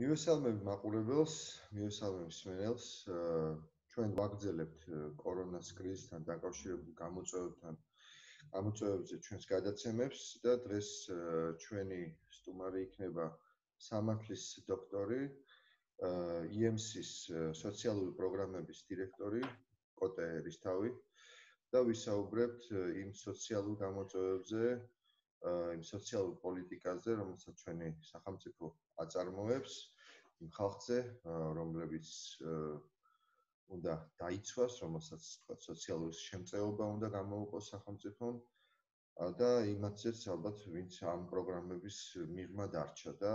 მივესალმები მაყურებელს, მივესალმები მსმენელს. ჩვენ ვაგრძელებთ კორონას კრიზისთან დაკავშირებულ გამოწვევებთან გამოწვევებზე ჩვენს გადაცემებს და დღეს ჩვენი სტუმარი იქნება სამართლის დოქტორი, EMC-ის სოციალური პროგრამების დირექტორი კოტე ერისთავი და ვისაუბრებთ იმ სოციალურ გამოწვევებზე, იმ სოციალურ პოლიტიკაზე, რომელსაც ჩვენი სახელმწიფო აწარმოებს იმ ხალხზე, რომლებიც უნდა დაიცვას, რომელსაც სოციალური შემწეობა უნდა გამოუყოს სახელმწიფომ და იმათზეც ალბათ ვინც ამ პროგრამების მიღმა დარჩა და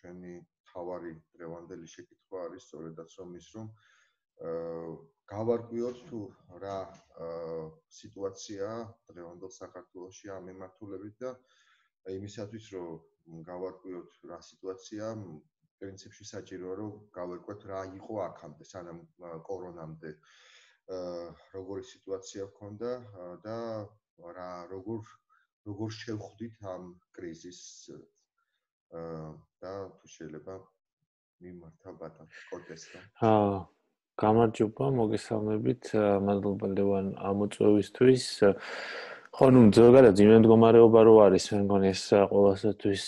ჩვენი თავარი დღევანდელი შეკითხვა არის სწორედაც რომ ის რომ გავარკვიოთ თუ რა სიტუაცია დღევანდელ საქართველოში ამ მიმართულებით და იმისათვის რომ გავარკვიოთ რა სიტუაცია პრინციპში საჭიროა რომ გავარკვიოთ რა იყო აქამდე სანამ კორონამდე როგორი სიტუაცია ჰქონდა და რა როგორ როგორ შევხვდით ამ კრიზისს და თუ შეიძლება მიმართა ბატონ კოტესთან აა გამარჯობა, მოგესალმებით. მადლობა ლევან ამოწვევისთვის. ხო, ნუ ზოგადად იმენ მდგომარეობა რო არის, მე მგონი ეს ყოველასათვის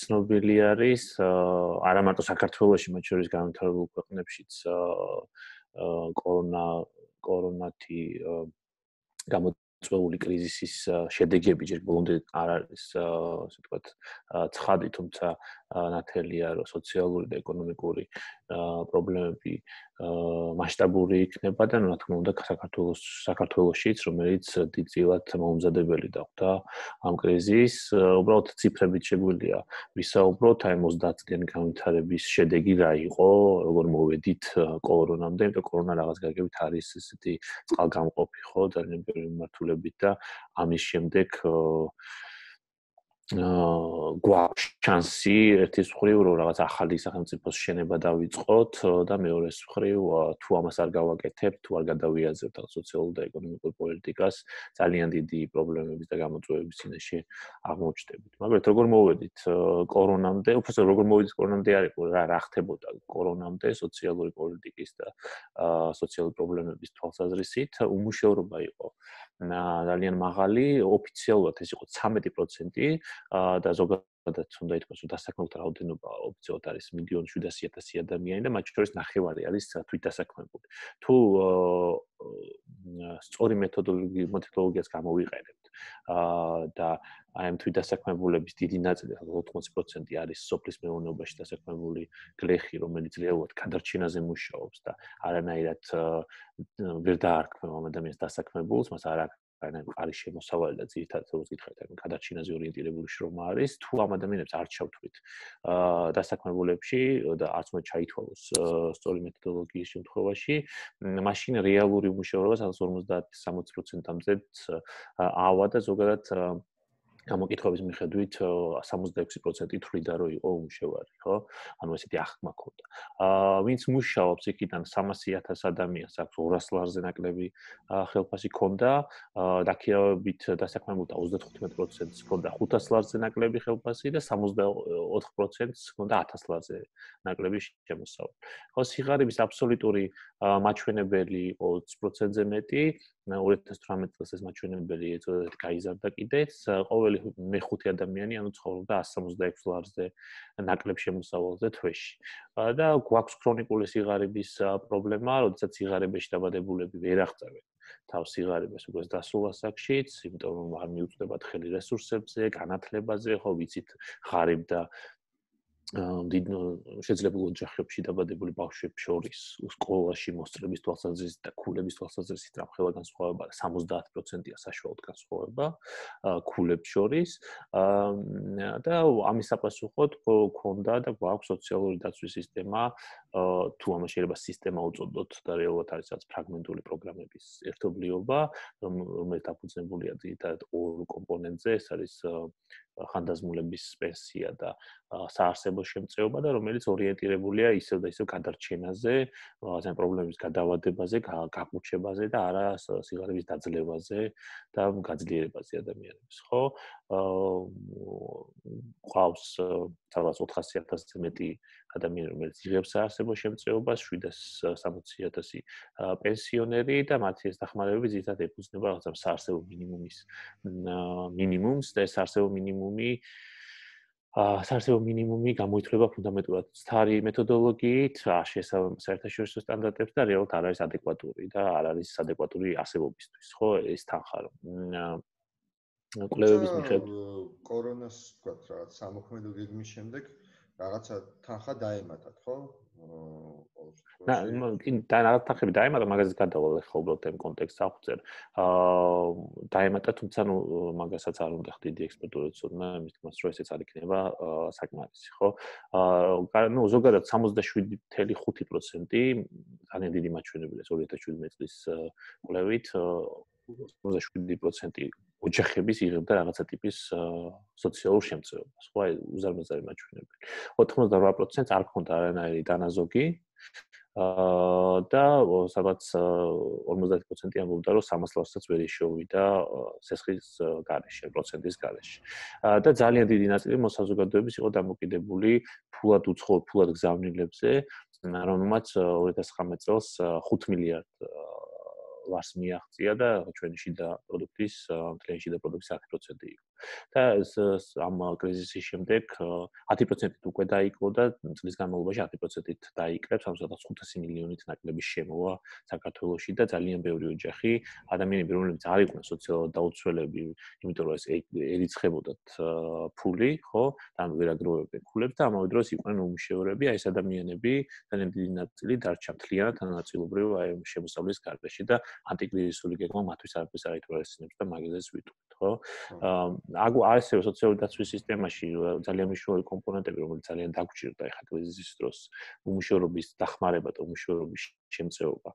ცნობილი არის, არა მარტო საქართველოში, მათ შორის განვითარებულ ქვეყნებშიც კორონა კორონათი გამო წვეული კრიზისის შედეგები ჯერ ბოლომდე არ არის ასე ვთქვათ ცხადი თუმცა ნათელია რომ სოციალური და ეკონომიკური პრობლემები მასშტაბური იქნება და რა თქმა უნდა საქართველოს საქართველოსიც რომელიც დიდწილად მომზადებელი დახვდა ამ კრიზისის უბრალოდ ციფრებით შეგვიძლია ვისაუბროთ აი 30 წლიანი განვითარების შედეგი რა იყო როგორ მოვედით კორონამდე იმიტომ კორონა რაღაც გაგებით არის ესეთი წყალგამყოფი ხო ძალიან ბევრი მიმართულებით და ამის შემდეგ გვაქვს შანსი ერთის მხრივ რომ რაღაც ახალი სახელმწიფოს შენება დავიწყოთ და მეორეს მხრივ თუ ამას არ გავაკეთებთ, თუ არ გადავიაზრებთ სოციალურ და ეკონომიკურ პოლიტიკას, ძალიან დიდი პრობლემების და გამოწვევების წინაშე აღმოჩნდებით. მაგრამ როგორ მოვედით კორონამდე, უბრალოდ როგორ მოვედით კორონამდე არის რა რა ხდებოდა კორონამდე სოციალური პოლიტიკის და სოციალური პრობლემების თვალსაზრისით, უმუშევრობა იყო ძალიან მაღალი, ოფიციალურად ეს იყო 13% და ზოგადად უნდა ითქვას, რომ დასაქმებულთა რაოდენობა ოფიციალურად არის 1.700.000 ადამიანი და მათ შორის ნახევარი არის თვით დასაქმებული. თუ სწორი მეთოდოლოგიის მეთოდოლოგიას გამოვიყენებთ და აი ამ თვით დასაქმებულების დიდი ნაწილი, 80% არის სოფლის მეურნეობაში დასაქმებული გლეხი, რომელიც რეალურად გადარჩენაზე მუშაობს და არანაირად ვერ დაარქმევ ამ ადამიანს დასაქმებულს, მას არ აქვს ანუ არის შემოსავალი და ძირითადად როგორც გითხარით, ანუ გადარჩინაზე ორიენტირებული შრომა არის, თუ ამ ადამიანებს არ ჩავთვლით აა დასაქმებულებში და არც მე ჩაითვალოს სწორი მეთოდოლოგიის შემთხვევაში, მაშინ რეალური მუშაობა სადაც 50-60%-ამდე ავა და ზოგადად გამოკითხების მიხედვით 66% თვლიდა რომ იყო უმშევარი, ხო? ანუ ესეთი ახმა ქონდა. აა ვინც მუშაობს იქიდან 300.000 ადამიანს აქვს 200 ლარზე ნაკლები ხელფასი ქონდა, აა დაქირავებით დასაქმებულთა 35%-ს ქონდა 500 ლარზე ნაკლები ხელფასი და 64%-ს ქონდა 1000 ლარზე ნაკლები შემოსავალი. ხო, სიღარიბის აბსოლუტური მაჩვენებელი იყო 20%-ზე მეტი, 2018 წელს ეს მაჩვენებელი ეწოდათ გაიზარდა კიდეც. ყოველი მეხუთე ადამიანი ანუ ცხოვრობდა 166 ლარზე ნაკლებ შემოსავალზე თვეში. და გვაქვს ქრონიკული სიღარიბის პრობლემა, როდესაც სიღარიბეში დაბადებულები ვერ აღწევენ თავს სიღარიბეს უკვე დასულ ასაკშიც, იმიტომ რომ არ მიუწვდებათ ხელი რესურსებზე, განათლებაზე, ხო ვიცით, ღარიბ და შეიძლება ოჯახებში დაბადებული ბავშვებს შორის სკოლაში მოსწრების თვალსაზრისით და ქულების თვალსაზრისით რამხელა განსხვავება 70%-ია საშუალოდ განსხვავება ქულებს შორის. და ამის საპასუხოდ ქონდა და გვაქვს სოციალური დაცვის სისტემა თუ ამას შეიძლება სისტემა უწოდოთ და რეალურად არის რაც ფრაგმენტული პროგრამების ერთობლიობა რომელიც დაფუძნებულია ძირითადად ორ კომპონენტზე ეს არის ხანდაზმულების პენსია და საარსებო შემწეობა და რომელიც ორიენტირებულია ისევ და ისევ გადარჩენაზე, რაღაცა პრობლემის გადავადებაზე, გაკუჩებაზე და არა სიგარების დაძლევაზე და გაძლიერებაზე ადამიანებს, ხო? ყავს თავს 400000-ზე მეტი ადამიანი, რომელიც იღებს არსებო შემწეობას, 760000 პენსიონერი და მათი ეს დახმარებები ზუსტად ეფუძნება რაღაცა საარსებო მინიმუმის მინიმუმს და ეს საარსებო მინიმუმი საერთო მინიმუმი გამოიწვება ფუნდამენტურად სტარი მეთოდოლოგიით, შეესაბამება საერთაშორისო სტანდარტებს და რეალურად არ არის ადეკვატური და არ არის ადეკვატური ასებობისთვის, ხო, ეს თანხა რომ კვლევების მიხედვით კორონას თქვა რა სამოქმედო გეგმის შემდეგ რაღაცა თანხა დაემატათ, ხო? და კინ და რაღაცახები დაემატა მაგაზეც გადავალ ახლა უბრალოდ ამ კონტექსტს აღვწერ. აა დაემატა თუმცა ნუ მაგასაც არ უნდა ხდიდი ექსპერტულად ცოდნა, იმის თქმას რომ ესეც არ იქნება საკმარისი, ხო? აა ნუ ზოგადად 67.5% ძალიან დიდი მაჩვენებელია 2017 წლის კვლევით 57% ოჯახების იღებდა რაღაცა ტიპის სოციალურ შემწეობას, ხო, აი უზარმაზარი მაჩვენებელი. 88% არ ქონდა არანაირი დანაზოგი. აა და სადაც 50% ამბობდა რომ 300-ლასაც ვერ შეუვიდა სესხის გარეშე, პროცენტის გარეშე. აა და ძალიან დიდი ნაწილი მოსაზოგადოების იყო დამოკიდებული ფულად უცხო ფულად გზავნილებზე, რომელმაც 2019 წელს 5 მილიარდ ლარს მიაღწია და ჩვენი შიდა პროდუქტის მთლიანი შიდა პროდუქტის 10% იყო. და ამ კრიზისის შემდეგ 10%-ით უკვე დაიკლო და წლის განმავლობაში 10%-ით დაიკრებს, ამ 500 მილიონით ნაკლების შემოვა საქართველოსში და ძალიან ბევრი ოჯახი, ადამიანები, რომლებიც არ იყვნენ სოციალურად დაუცველები, იმიტომ რომ ეს ერიცხებოდათ ფული, ხო? და ამ ვერაგროვებდნენ ფულებს და ამავე დროს იყვნენ უმშევრები, აი ეს ადამიანები ძალიან დიდი ნაწილი დარჩა მთლიანად ანაწილობრივ აი შემოსავლის გარდაში და ანტიკრიზისული გეგმა მათთვის არაფერს არ ითვალისწინებს და მაგაზეც ვიტყვით, ხო? აა აი ესე სოციალური დაცვის სისტემაში ძალიან მნიშვნელოვანი კომპონენტები, რომელიც ძალიან დაგჭირდა ეხა კრიზისის დროს, უმუშევრობის დახმარება და უმუშევრობის შემწეობა.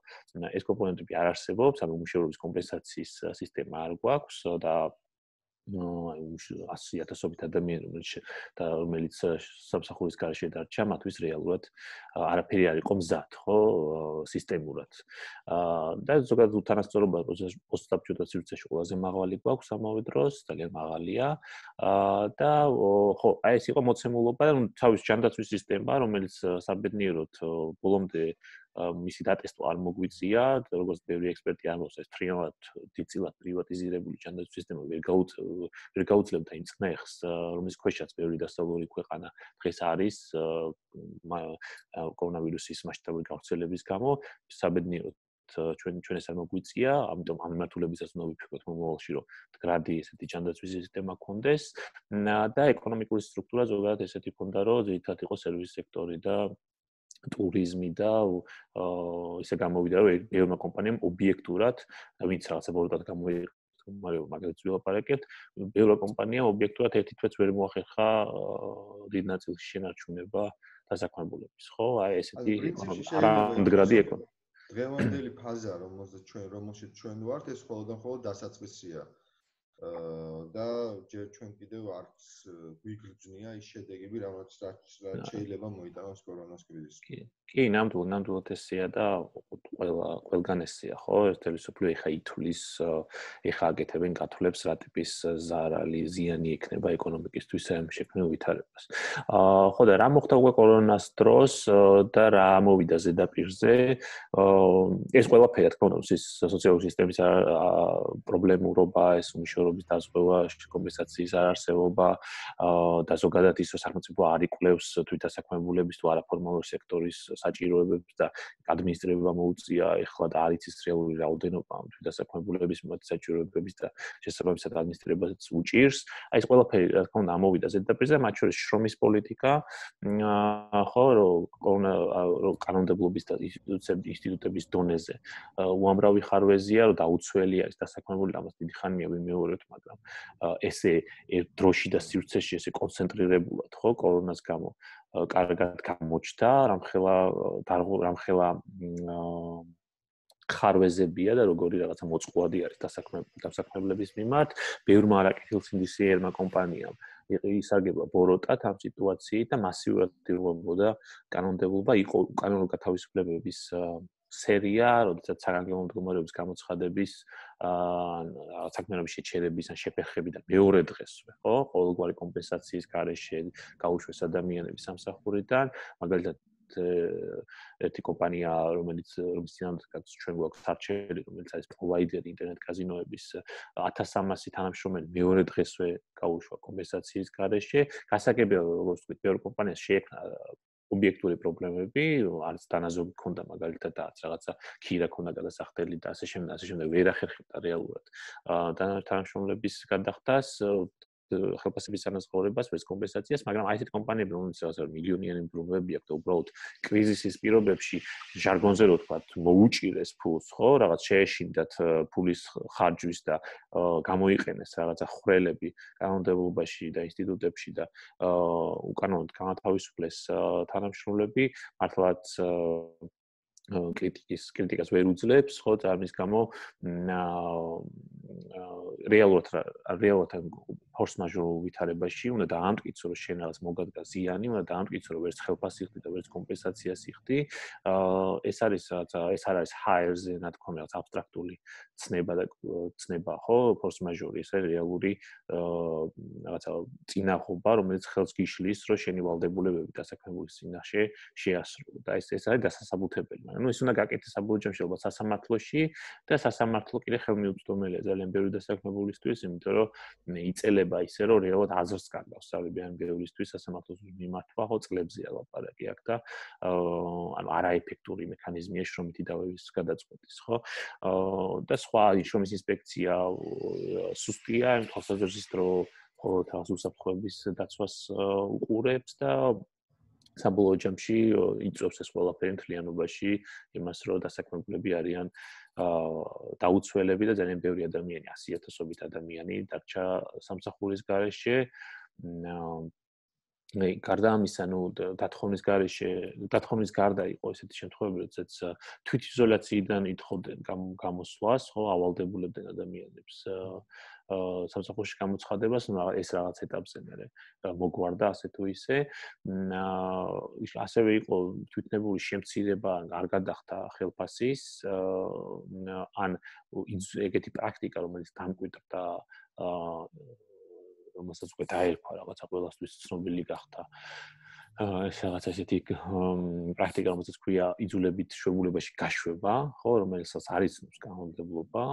ეს კომპონენტები არ არსებობს, ანუ უმუშევრობის კომპენსაციის სისტემა არ გვაქვს და აი 100000ობით ადამიანი რომელიც და რომელიც სამსახურის გარშე დარჩა მათთვის რეალურად არაფერი არ იყო მზად ხო სისტემურად. აა და ზოგადად უთანასწორობა 27 სივრცეში ყველაზე მაღალი გვაქვს ამავე დროს ძალიან მაღალია. აა და ხო აი ეს იყო მოცემულობა და თავის ჯანდაცვის სისტემა რომელიც საბედნიეროდ ბოლომდე მისი დატესტვა არ მოგვიწია, როგორც ბევრი ექსპერტი ამბობს, ეს ფრიალად დიწილად პრივატიზირებული ჯანდაცვის სისტემა ვერ გაუწევ ვერ გაუწლებდა იმ წნეხს, რომლის ქვეშაც ბევრი დასავლური ქვეყანა დღეს არის კორონავირუსის მასშტაბური გავრცელების გამო, საბედნიეროდ ჩვენ ჩვენ ეს არ მოგვიწია, ამიტომ ამ მიმართულებისას უნდა ვიფიქროთ მომავალში, რომ გრადი ესეთი ჯანდაცვის სისტემა კონდეს და ეკონომიკური სტრუქტურა ზოგადად ესეთი ქონდა, რომ ძირითადად იყო სერვის სექტორი და ტურიზმი და ისე გამოვიდა რომ ევროპა კომპანიამ ობიექტურად ვინც რაღაცა ბოლოდად გამოიყო მაგრამ მაგალითად ვილაპარაკებთ ევროპა კომპანია ობიექტურად ერთი თვეც ვერ მოახერხა დიდ ნაწილში შენარჩუნება და საქმებულების ხო? აი ესეთი არამდგრადი ეკონომიკა დღევანდელი ფაზა რომელზეც ჩვენ რომელშიც ჩვენ ვართ ეს მხოლოდ და მხოლოდ დასაწყისია და ჯერ ჩვენ კიდევ არც გვიგრძნია ის შედეგები, რამაც შეიძლება მოიტანოს კორონას კრიზისი. კი, კი, ნამდვილად, ნამდვილად ესეა და ყველა ყველგან ესეა, ხო? ერთელი სოფლიო ეხა ითulis, ეხა აკეთებენ გათვლებს რა ტიპის ზარალი, ზიანი ექნება ეკონომიკისთვის ამ შექმნილ ვითარებას. აა ხო და რა მოხდა უკვე კორონას დროს და რა მოვიდა ზედაპირზე? აა ეს ყველაფერი, რა თქმა უნდა, სოციალური სისტემის პრობლემურობა, ეს უშუალო მდგომარეობის დაზღვევა, კომპენსაციის არარსებობა და ზოგადად ის სახელმწიფო არ იკვლევს თვითასაქმებულების თუ არაფორმალურ სექტორის საჭიროებებს და ადმინისტრირება მოუწია ეხლა და არ იცის რეალური რაოდენობა თვითასაქმებულების მოწ საჭიროებების და შესაბამისად ადმინისტრირებასაც უჭირს. აი ეს ყველაფერი რა თქმა უნდა ამოვიდა ზედაპირზე, მათ შორის შრომის პოლიტიკა, ხო, რომ რომ კანონმდებლობის და ინსტიტუტების დონეზე უამრავი ხარვეზია, რომ დაუცველია ეს დასაქმებული ამას დიდი ხანია ვიმეორებ ვიყავით, მაგრამ ესე ერთ დროში და სივრცეში ესე კონცენტრირებულად, ხო, კორონას გამო კარგად გამოჩნდა, რამხელა რამხელა ხარვეზებია და როგორი რაღაცა მოწყვლადი არის დასაქმებლების მიმართ, ბევრმა არაკეთილსინდისიერმა კომპანიამ ისარგებლა ბოროტად ამ სიტუაციით და მასიურად იღებოდა კანონმდებლობა იყო კანონო გათავისუფლებების სერია, როდესაც საგანგებო მდგომარეობის გამოცხადების აა საქმიანობის შეჩერების ან შეფერხები და მეორე დღესვე, ხო? ყოველგვარი კომპენსაციის გარეშე გაუშვეს ადამიანების სამსახურიდან, მაგალითად ერთი კომპანია, რომელიც რომელიც ძინავდა ჩვენ გვაქვს არჩეული, რომელიც არის პროვაიდერი ინტერნეტ კაზინოების 1300 თანამშრომელი მეორე დღესვე გაუშვა კომპენსაციის გარეშე. გასაგებია, როგორც ვთქვით, მეორე კომპანიას შეექმნა ობიექტური პრობლემები, არც დანაზოგი ქონდა მაგალითად და არც რაღაცა ქირა ქონდა გადასახდელი და ასე შემდეგ, ასე შემდეგ ვერ ახერხებდა რეალურად. აა თანამშრომლების გადახდას ხელფასების ანაზღაურებას, ეს კომპენსაციას, მაგრამ აი ესეთ კომპანიები, რომელიც ასე მილიონიანი ბრუნვები აქვს და უბრალოდ კრიზისის პირობებში ჟარგონზე რო თქვა, მოუჭირეს ფულს, ხო, რაღაც შეეშინდათ ფულის ხარჯვის და გამოიყენეს რაღაცა ხრელები კანონმდებლობაში და ინსტიტუტებში და უკანონოდ განათავისუფლეს თანამშრომლები, მართლაც კრიტიკის კრიტიკას ვერ უძლებს, ხო, და ამის გამო რეალურად რეალურად ფორს მაჟორულ ვითარებაში უნდა დაამტკიცო რომ შენ რაღაც მოგადგა ზიანი, უნდა დაამტკიცო რომ ვერც ხელფასი ხდი და ვერც კომპენსაციას იხდი. აა ეს არის რაღაცა ეს არ არის hires-ზე ნათქვამი რაღაც აბსტრაქტული ცნება და ცნება, ხო? ფორს მაჟორი ეს არის რეალური აა რაღაცა წინახობა, რომელიც ხელს გიშლის, რომ შენი ვალდებულებები დასაქმებულის წინაშე შეასრულო და ეს ეს არის დასასაბუთებელი. მაგრამ ნუ ის უნდა გაკეთდეს საბუჯემშილობა სასამართლოში და სასამართლო კიდე ხელმიუწვდომელია ძალიან ბევრი დასაქმებულისთვის, იმიტომ რომ იწელება ისე რომ რეალურად აზრს კარგავს სავებიან ბევრისთვის სასამართლოს მიმართვა ხო წლებზია ლაპარაკი აქ და ანუ არაეფექტური მექანიზმია შრომითი დავების გადაწყვეტის ხო? და სხვა შრომის ინსპექცია სუსტია იმ თვალსაზრისით რომ ხო თავს უსაფრთხოების დაცვას უყურებს და საბოლოო ჯამში იწევს ეს ყველაფერი მთლიანობაში იმას რომ დასაქმებულები არიან დაუცველები და ძალიან ბევრი ადამიანი 100000ობით ადამიანი დარჩა სამსახურის გარეშე. მე გარდა ამისა, ნუ დათხოვნის garaშე, დათხოვნის გარდა იყო ესეთი შემთხვევები, როდესაც თვითიზოლაციიდან ითხოვდნენ გამოსვლას, ხო, ავალდებულებდნენ ადამიანებს სამსახურში გამოცხადებას, ეს რაღაც ეტაპზე მე მოგვარდა ასე თუ ისე. ასევე იყო თვითნებური შემცირება, არ გადახდა ხელფასის, ან ეგეთი პრაქტიკა, რომელიც დამკვიდრდა რომელსაც უკვე დაერქვა რაღაცა ყველასთვის ცნობილი გახდა. აა რაღაც ესეთი პრაქტიკა, რომელსაც ქვია იძულებით შვებულებაში გაშვება, ხო, რომელსაც არის განმავლობა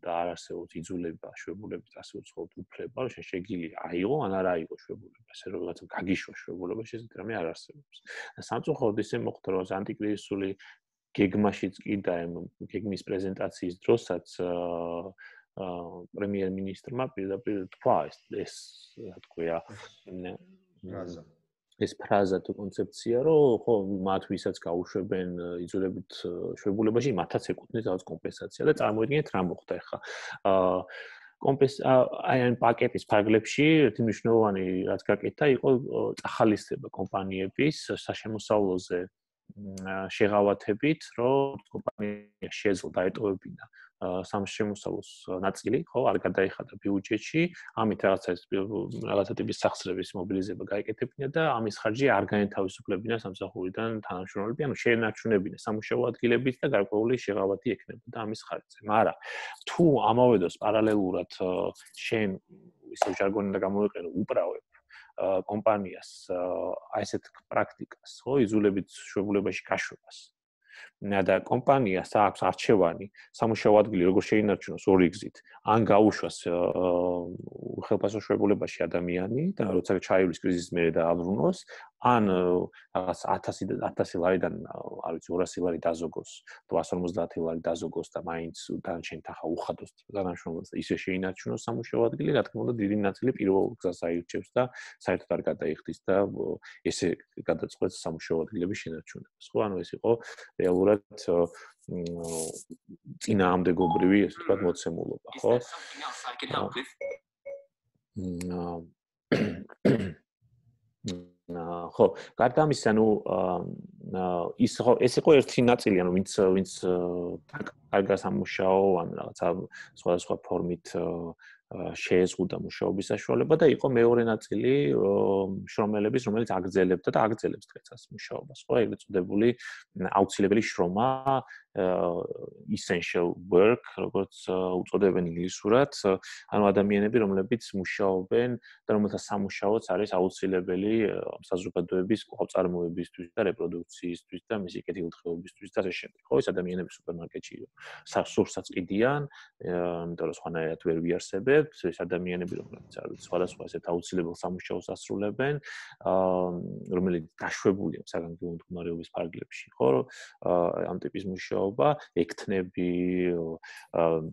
და არ არსებობს იძულება შვებულებით ასე უცხოთ უფლება, რომ შეგილი აიღო, ან არ აიღო შვებულება, ესე რომ რაღაცა გაგიშვა შვებულებაში, ესეთი რამე არ არსებობს. სამწუხაროდ ისე მოხდა, რომ ანტიკრიზისული გეგმაშიც კი და გეგმის პრეზენტაციის დროსაც აა პრემიერ-მინისტრმა პირდაპირ თქვა ეს ეს რა თქოია ფრაზა ეს ფრაზა თუ კონცეფცია რომ ხო მათ ვისაც გაუშვებენ იზოლებით შვებულებაში მათაც ეკუთვნის რაღაც კომპენსაცია და წარმოიდგინეთ რა მოხდა ახლა აა კომპენს აი ან პაკეტის ფარგლებში ერთი მნიშვნელოვანი რაც გაკეთა იყო წახალისება კომპანიების საშემოსავლოზე შეღავათებით, რომ კომპანია შეძლო დაეტოვებინა სამშემოსავლოს ნაწილი, ხო, არ გადაიხადა ბიუჯეტში, ამით რაღაცა რაღაცა ტიპის სახსრების მობილიზება გაეკეთებინა და ამის ხარჯი არ განეთავისუფლებინა სამსახურიდან თანამშრომლები, ანუ შეენარჩუნებინა სამუშაო ადგილებით და გარკვეული შეღავათი ექნებოდა ამის ხარჯზე. მაგრამ თუ ამავე დროს პარალელურად შენ ისე ჟარგონი და გამოიყენო უправე კომპანიას აი ესეთ პრაქტიკას, ხო, იზოლებით შვებულებაში გაშვებას. და კომპანიას აქვს არჩევანი სამუშაო ადგილი როგორ შეინარჩუნოს ორი გზით ან გაუშვას ხელფასო შვებულებაში ადამიანი და როცა ჩაივლის კრიზისის მერე და აბრუნოს ან რაღაც 1000 და 1000 ლარიდან არ ვიცი 200 ლარი დაზოგოს 150 ლარი დაზოგოს და მაინც დანჩენ თანხა უხადოს. დანაშრომლებს და ისე შეინარჩუნოს სამუშაო ადგილი რა თქმა უნდა დიდი ნაწილი პირველ გზას აირჩევს და საერთოდ არ გადაიხდის და ესე გადაწყვეტს სამუშაო ადგილების შენარჩუნებას. ხო ანუ ეს იყო რეალურად წინაამდეგობრივი ესე ვთქვათ მოცემულობა ხო ხო, გარდა ამისა, ნუ ის ხო ეს იყო ერთი ნაწილი, ანუ ვინც ვინც კარგა სამუშაო ან რაღაცა სხვადასხვა ფორმით შეეზღუდა მუშაობის საშუალება და იყო მეორე ნაწილი შრომელების, რომელიც აგრძელებდა და აგრძელებს დღესაც მუშაობას. ხო, ეგრეთ წოდებული აუცილებელი შრომა essential work, როგორც უწოდებენ ინგლისურად, ანუ ადამიანები, რომლებიც მუშაობენ და რომელთა სამუშაოც არის აუცილებელი საზოგადოების ყოველწარმოებისთვის და რეპროდუქციისთვის და მისი კეთილდღეობისთვის და ასე შემდეგ. ხო, ეს ადამიანები სუპერმარკეტში სასურსაც ყიდიან, იმიტომ რომ სხვანაირად ვერ ვიარსებებ, ეს ადამიანები, რომლებიც არის სხვადასხვა ესეთ აუცილებელ სამუშაოს ასრულებენ, რომელიც დაშვებულია საგანგებო მდგომარეობის ფარგლებში, ხო, ამ ტიპის მუშაობა მუშაობა, ექთნები,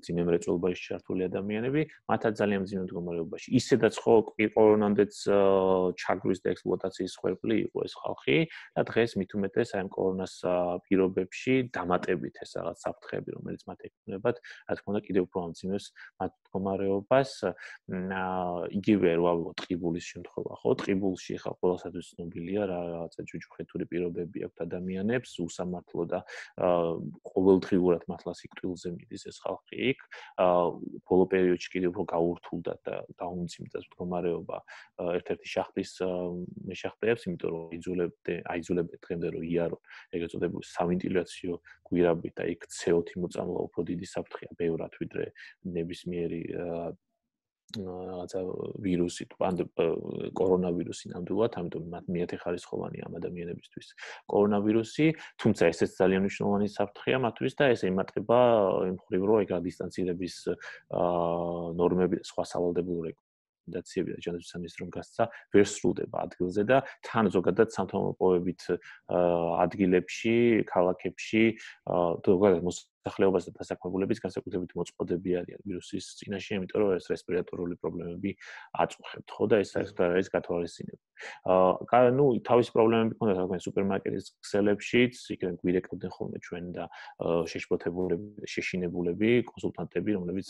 ძიმე მრეწველობაში ჩართული ადამიანები, მათაც ძალიან ძიმე მდგომარეობაში. ისედაც ხო ყირონამდეც ჩაგვრის და ექსპლუატაციის ხვერპლი იყო ეს ხალხი და დღეს მით უმეტეს აი ამ კორონას პირობებში დამატებით ეს რაღაც საფრთხეები, რომელიც მათ ექნებათ, რა თქმა უნდა კიდევ უფრო ამძიმეს მათ მდგომარეობას. იგივე რა ვიღო ტყიბულის შემთხვევა, ხო? ტყიბულში ხა ყოველსათვის ცნობილია რა რაღაცა ჯუჯუხეთური პირობები აქვს ადამიანებს, უსამართლო და ყოველდღიურად მართლა სიკვდილზე მიდის ეს ხალხი იქ. აა ბოლო პერიოდში კიდევ უფრო გაურთულდა და დაუნციმდა მდგომარეობა ერთ-ერთი შახტის მეშახტეებს, იმიტომ რომ იძულებდე, აიძულებდე დღემდე რომ იარო ეგრეთ წოდებული სავენტილაციო გვირაბი და იქ CO2 მოწამლა უფრო დიდი საფრთხეა ბევრად ვიდრე ნებისმიერი რაღაცა ვირუსი, პანდ კორონავირუსი ნამდვილად, ამიტომ მათ მიეთე ხარისხოვანი ამ ადამიანებისთვის. კორონავირუსი, თუმცა ესეც ძალიან მნიშვნელოვანი საფრთხეა მათთვის და ეს ემატება იმ ხრივ რო ეგ დისტანცირების აა ნორმები სხვა სავალდებულო რეკომენდაციები და ჯანდაცვის სამინისტრომ გასცა ვერ სრულდება ადგილზე და თან ზოგადად სამთავრობოებით ადგილებში, ქალაქებში ზოგადად სახლებასთან დასაქმებულების განსაკუთრებით მოწყობები არიან ვირუსის წინაშე, იმიტომ რომ ეს რესპირატორული პრობლემები აწუხებთ, ხო და ეს არის გათვალისწინებული. აა ნუ თავის პრობლემები ქონდა თქვენ სუპერმარკეტის ქსელებშიც, იქნებ გვირეკავდნენ ხოლმე ჩვენ და შეშფოთებულები, შეშინებულები, კონსულტანტები, რომლებიც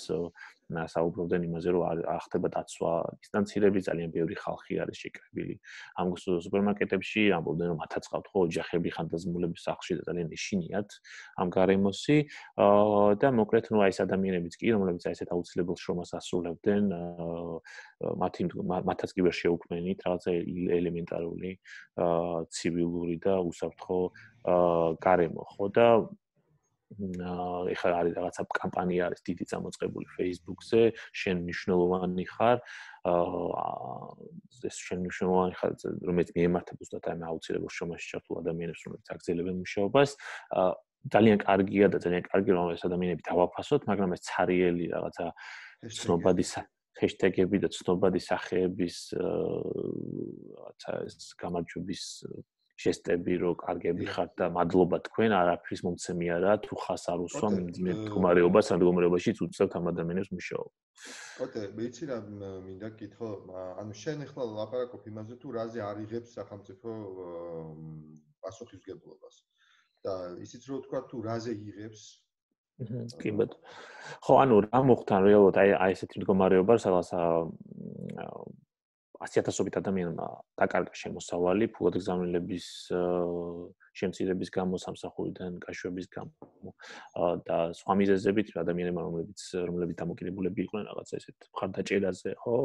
საუბრობდნენ იმაზე, რომ არ ხდება დაცვა დისტანცირების, ძალიან ბევრი ხალხი არის შეკრებილი ამ სუპერმარკეტებში, ამბობდნენ რომ ათაცხავთ ხო ოჯახები ხანდაზმულების სახლში და ძალიან ეშინიათ ამ გარემოსი. და მოკლედ ნუ აი ეს ადამიანებიც კი რომლებიც აი ესეთ აუცილებელ შრომას ასრულებდნენ მათი მათაც კი ვერ შეუქმნენით რაღაცა ელემენტარული ცივილური და უსაფრთხო გარემო ხო? და ეხლა არის რაღაცა კამპანია არის დიდი წამოწყებული Facebook-ზე შენ მნიშვნელოვანი ხარ ეს შენ მნიშვნელოვანი ხარ რომელიც მიემართება უბრალოდ აი აუცილებელ შრომაში ჩართულ ადამიანებს რომლებიც აგზელებენ მუშაობას ძალიან კარგია და ძალიან კარგი რომ ეს ადამიანები დავაფასოთ, მაგრამ ეს цаრიელი რაღაცა ცნობადი ჰეშტეგები და ცნობადი სახეების რაღაცა ეს გამარჯვების შეესტები რო კარგები ხართ და მადლობა თქვენ არაფრის მომცემი არა თუ ხას არ უსვამ იმ მდგომარეობას ამ მდგომარეობაში უწევთ ამ ადამიანებს მუშაობა. ოკე, მეცი რა მინდა კითხო, ანუ შენ ახლა ლაპარაკობ იმაზე თუ რაზე არიღებს სახელმწიფო პასუხისგებლობას. და ისიც რო თქვა თუ რაზე იღებს? კი ბატონო ხო ანუ რა მოხდა რეალურად აი აი ესეთი მდგომარეობა სადაც 100000ობით ადამიანმა დაკარგა შემოსავალი ფულად ეგზამინების შემცირების გამო სამსახურიდან გაშვების გამო და სხვა მიზეზებით ადამიანებმა რომლებიც რომლებიც დამოკიდებულები იყვნენ რაღაცა ესეთ მხარდაჭერაზე ხო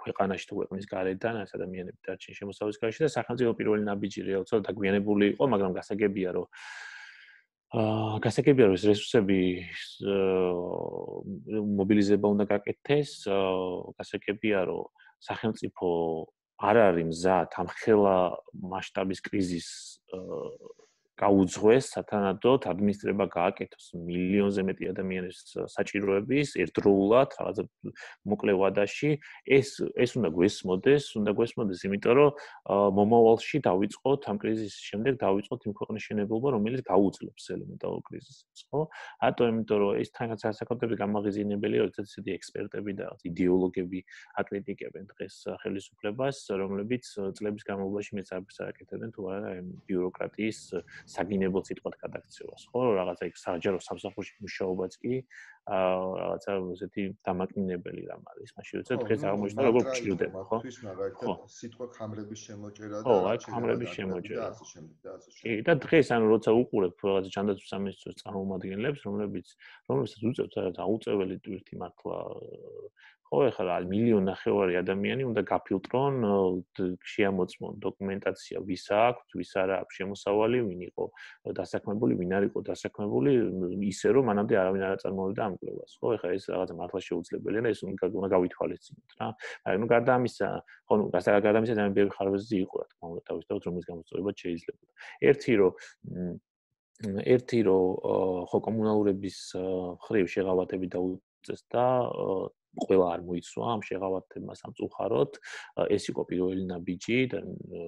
ქვეყანაში თუ ქვეყნის გარედან ეს ადამიანები დარჩენ შემოსავლის გარშე და სახელმწიფო პირველი ნაბიჯი რეალურად დაგვიანებული იყო, მაგრამ გასაგებია რომ აა გასაგებია რომ ეს რესურსები მობილიზება უნდა გაკეთდეს, გასაგებია რომ სახელმწიფო არ არის მზად ამ ხელა მასშტაბის კრიზის გაუძღვეს სათანადოდ ადმინისტრება გააკეთოს მილიონზე მეტი ადამიანის საჭიროების ერთდროულად რაღაცა მოკლე ვადაში. ეს ეს უნდა გვესმოდეს უნდა გვესმოდეს იმიტომ რომ მომავალში დავიწყოთ ამ კრიზისის შემდეგ დავიწყოთ იმ ქვეყნის შენებობა რომელიც გაუძლებს ელემენტარულ კრიზისს ხო? ატო იმიტომ რომ ეს თანაც საკუთრების გამაღიზინებელია როდესაც ისეთი ექსპერტები და იდეოლოგები აკრიტიკებენ დღეს ხელისუფლებას რომლებიც წლების განმავლობაში მეც არ ფსაკეთებენ თუ არა ბიუროკრატიის საგინებელ სიტყვად გადაქცევას, ხო? რაღაცა იქ საჯარო სამსახურში მუშაობაც კი აა რაღაცა ესეთი დამაკნინებელი რამ არის. მაშინ როცა დღეს აღმოჩნდა როგორ გჭირდება, ხო? თვის მაგალითად სიტყვა ხამრების შემოჭერა და ხო, აი ხამრების შემოჭერა. და ასე შემდეგ და ასე შემდეგ. კი, და დღეს ანუ როცა უყურებ რაღაცა ჯანდაცვის სამინისტროს წარმომადგენლებს, რომლებიც რომლებსაც უწევთ რაღაც აუწეველი ტვირთი მართლა ხო ეხლა მილიონ ნახევარი ადამიანი უნდა გაფილტრონ, შეამოწმონ დოკუმენტაცია, ვის აქვს, ვის არა აქვს შემოსავალი, ვინ იყო დასაქმებული, ვინ არ იყო დასაქმებული, ისე რომ მანამდე არავინ არ აწარმოებდა ამ კვლევას. ხო ეხლა ეს რაღაცა მართლა შეუძლებელია და ეს უნდა გავითვალისწინოთ რა. მაგრამ ნუ გარდა ამისა, ხო ნუ გარდა ამისა ძალიან ბევრი ხარვეზი იყო რა თქმა უნდა თავისთავად რომლის გამოწვევა შეიძლება. ერთი რომ ერთი რომ ხო კომუნალურების ხრივ შეღავათები დაუწეს და ყველა არ მოიცვა ამ შეღავათებმა სამწუხაროდ. ეს იყო პირველი ნაბიჯი და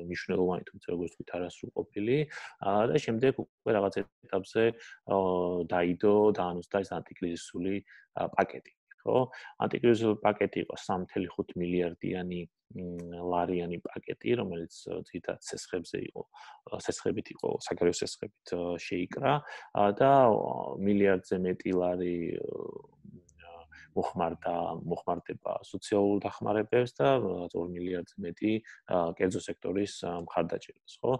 მნიშვნელოვანი თუმცა როგორც ვთქვით არასრულყოფილი. და შემდეგ უკვე რაღაც ეტაპზე დაიდო და ანუსდა ეს ანტიკრიზისული პაკეტი ხო? ანტიკრიზისული პაკეტი იყო 3.5 მილიარდიანი ლარიანი პაკეტი რომელიც ძირითადად სესხებზე იყო სესხებით იყო საგარეო სესხებით შეიკრა. და მილიარდზე მეტი ლარი მოხმარდა მოხმარდება სოციალურ დახმარებებს და 2 მილიარდზე მეტი კერძო სექტორის მხარდაჭერას, ხო?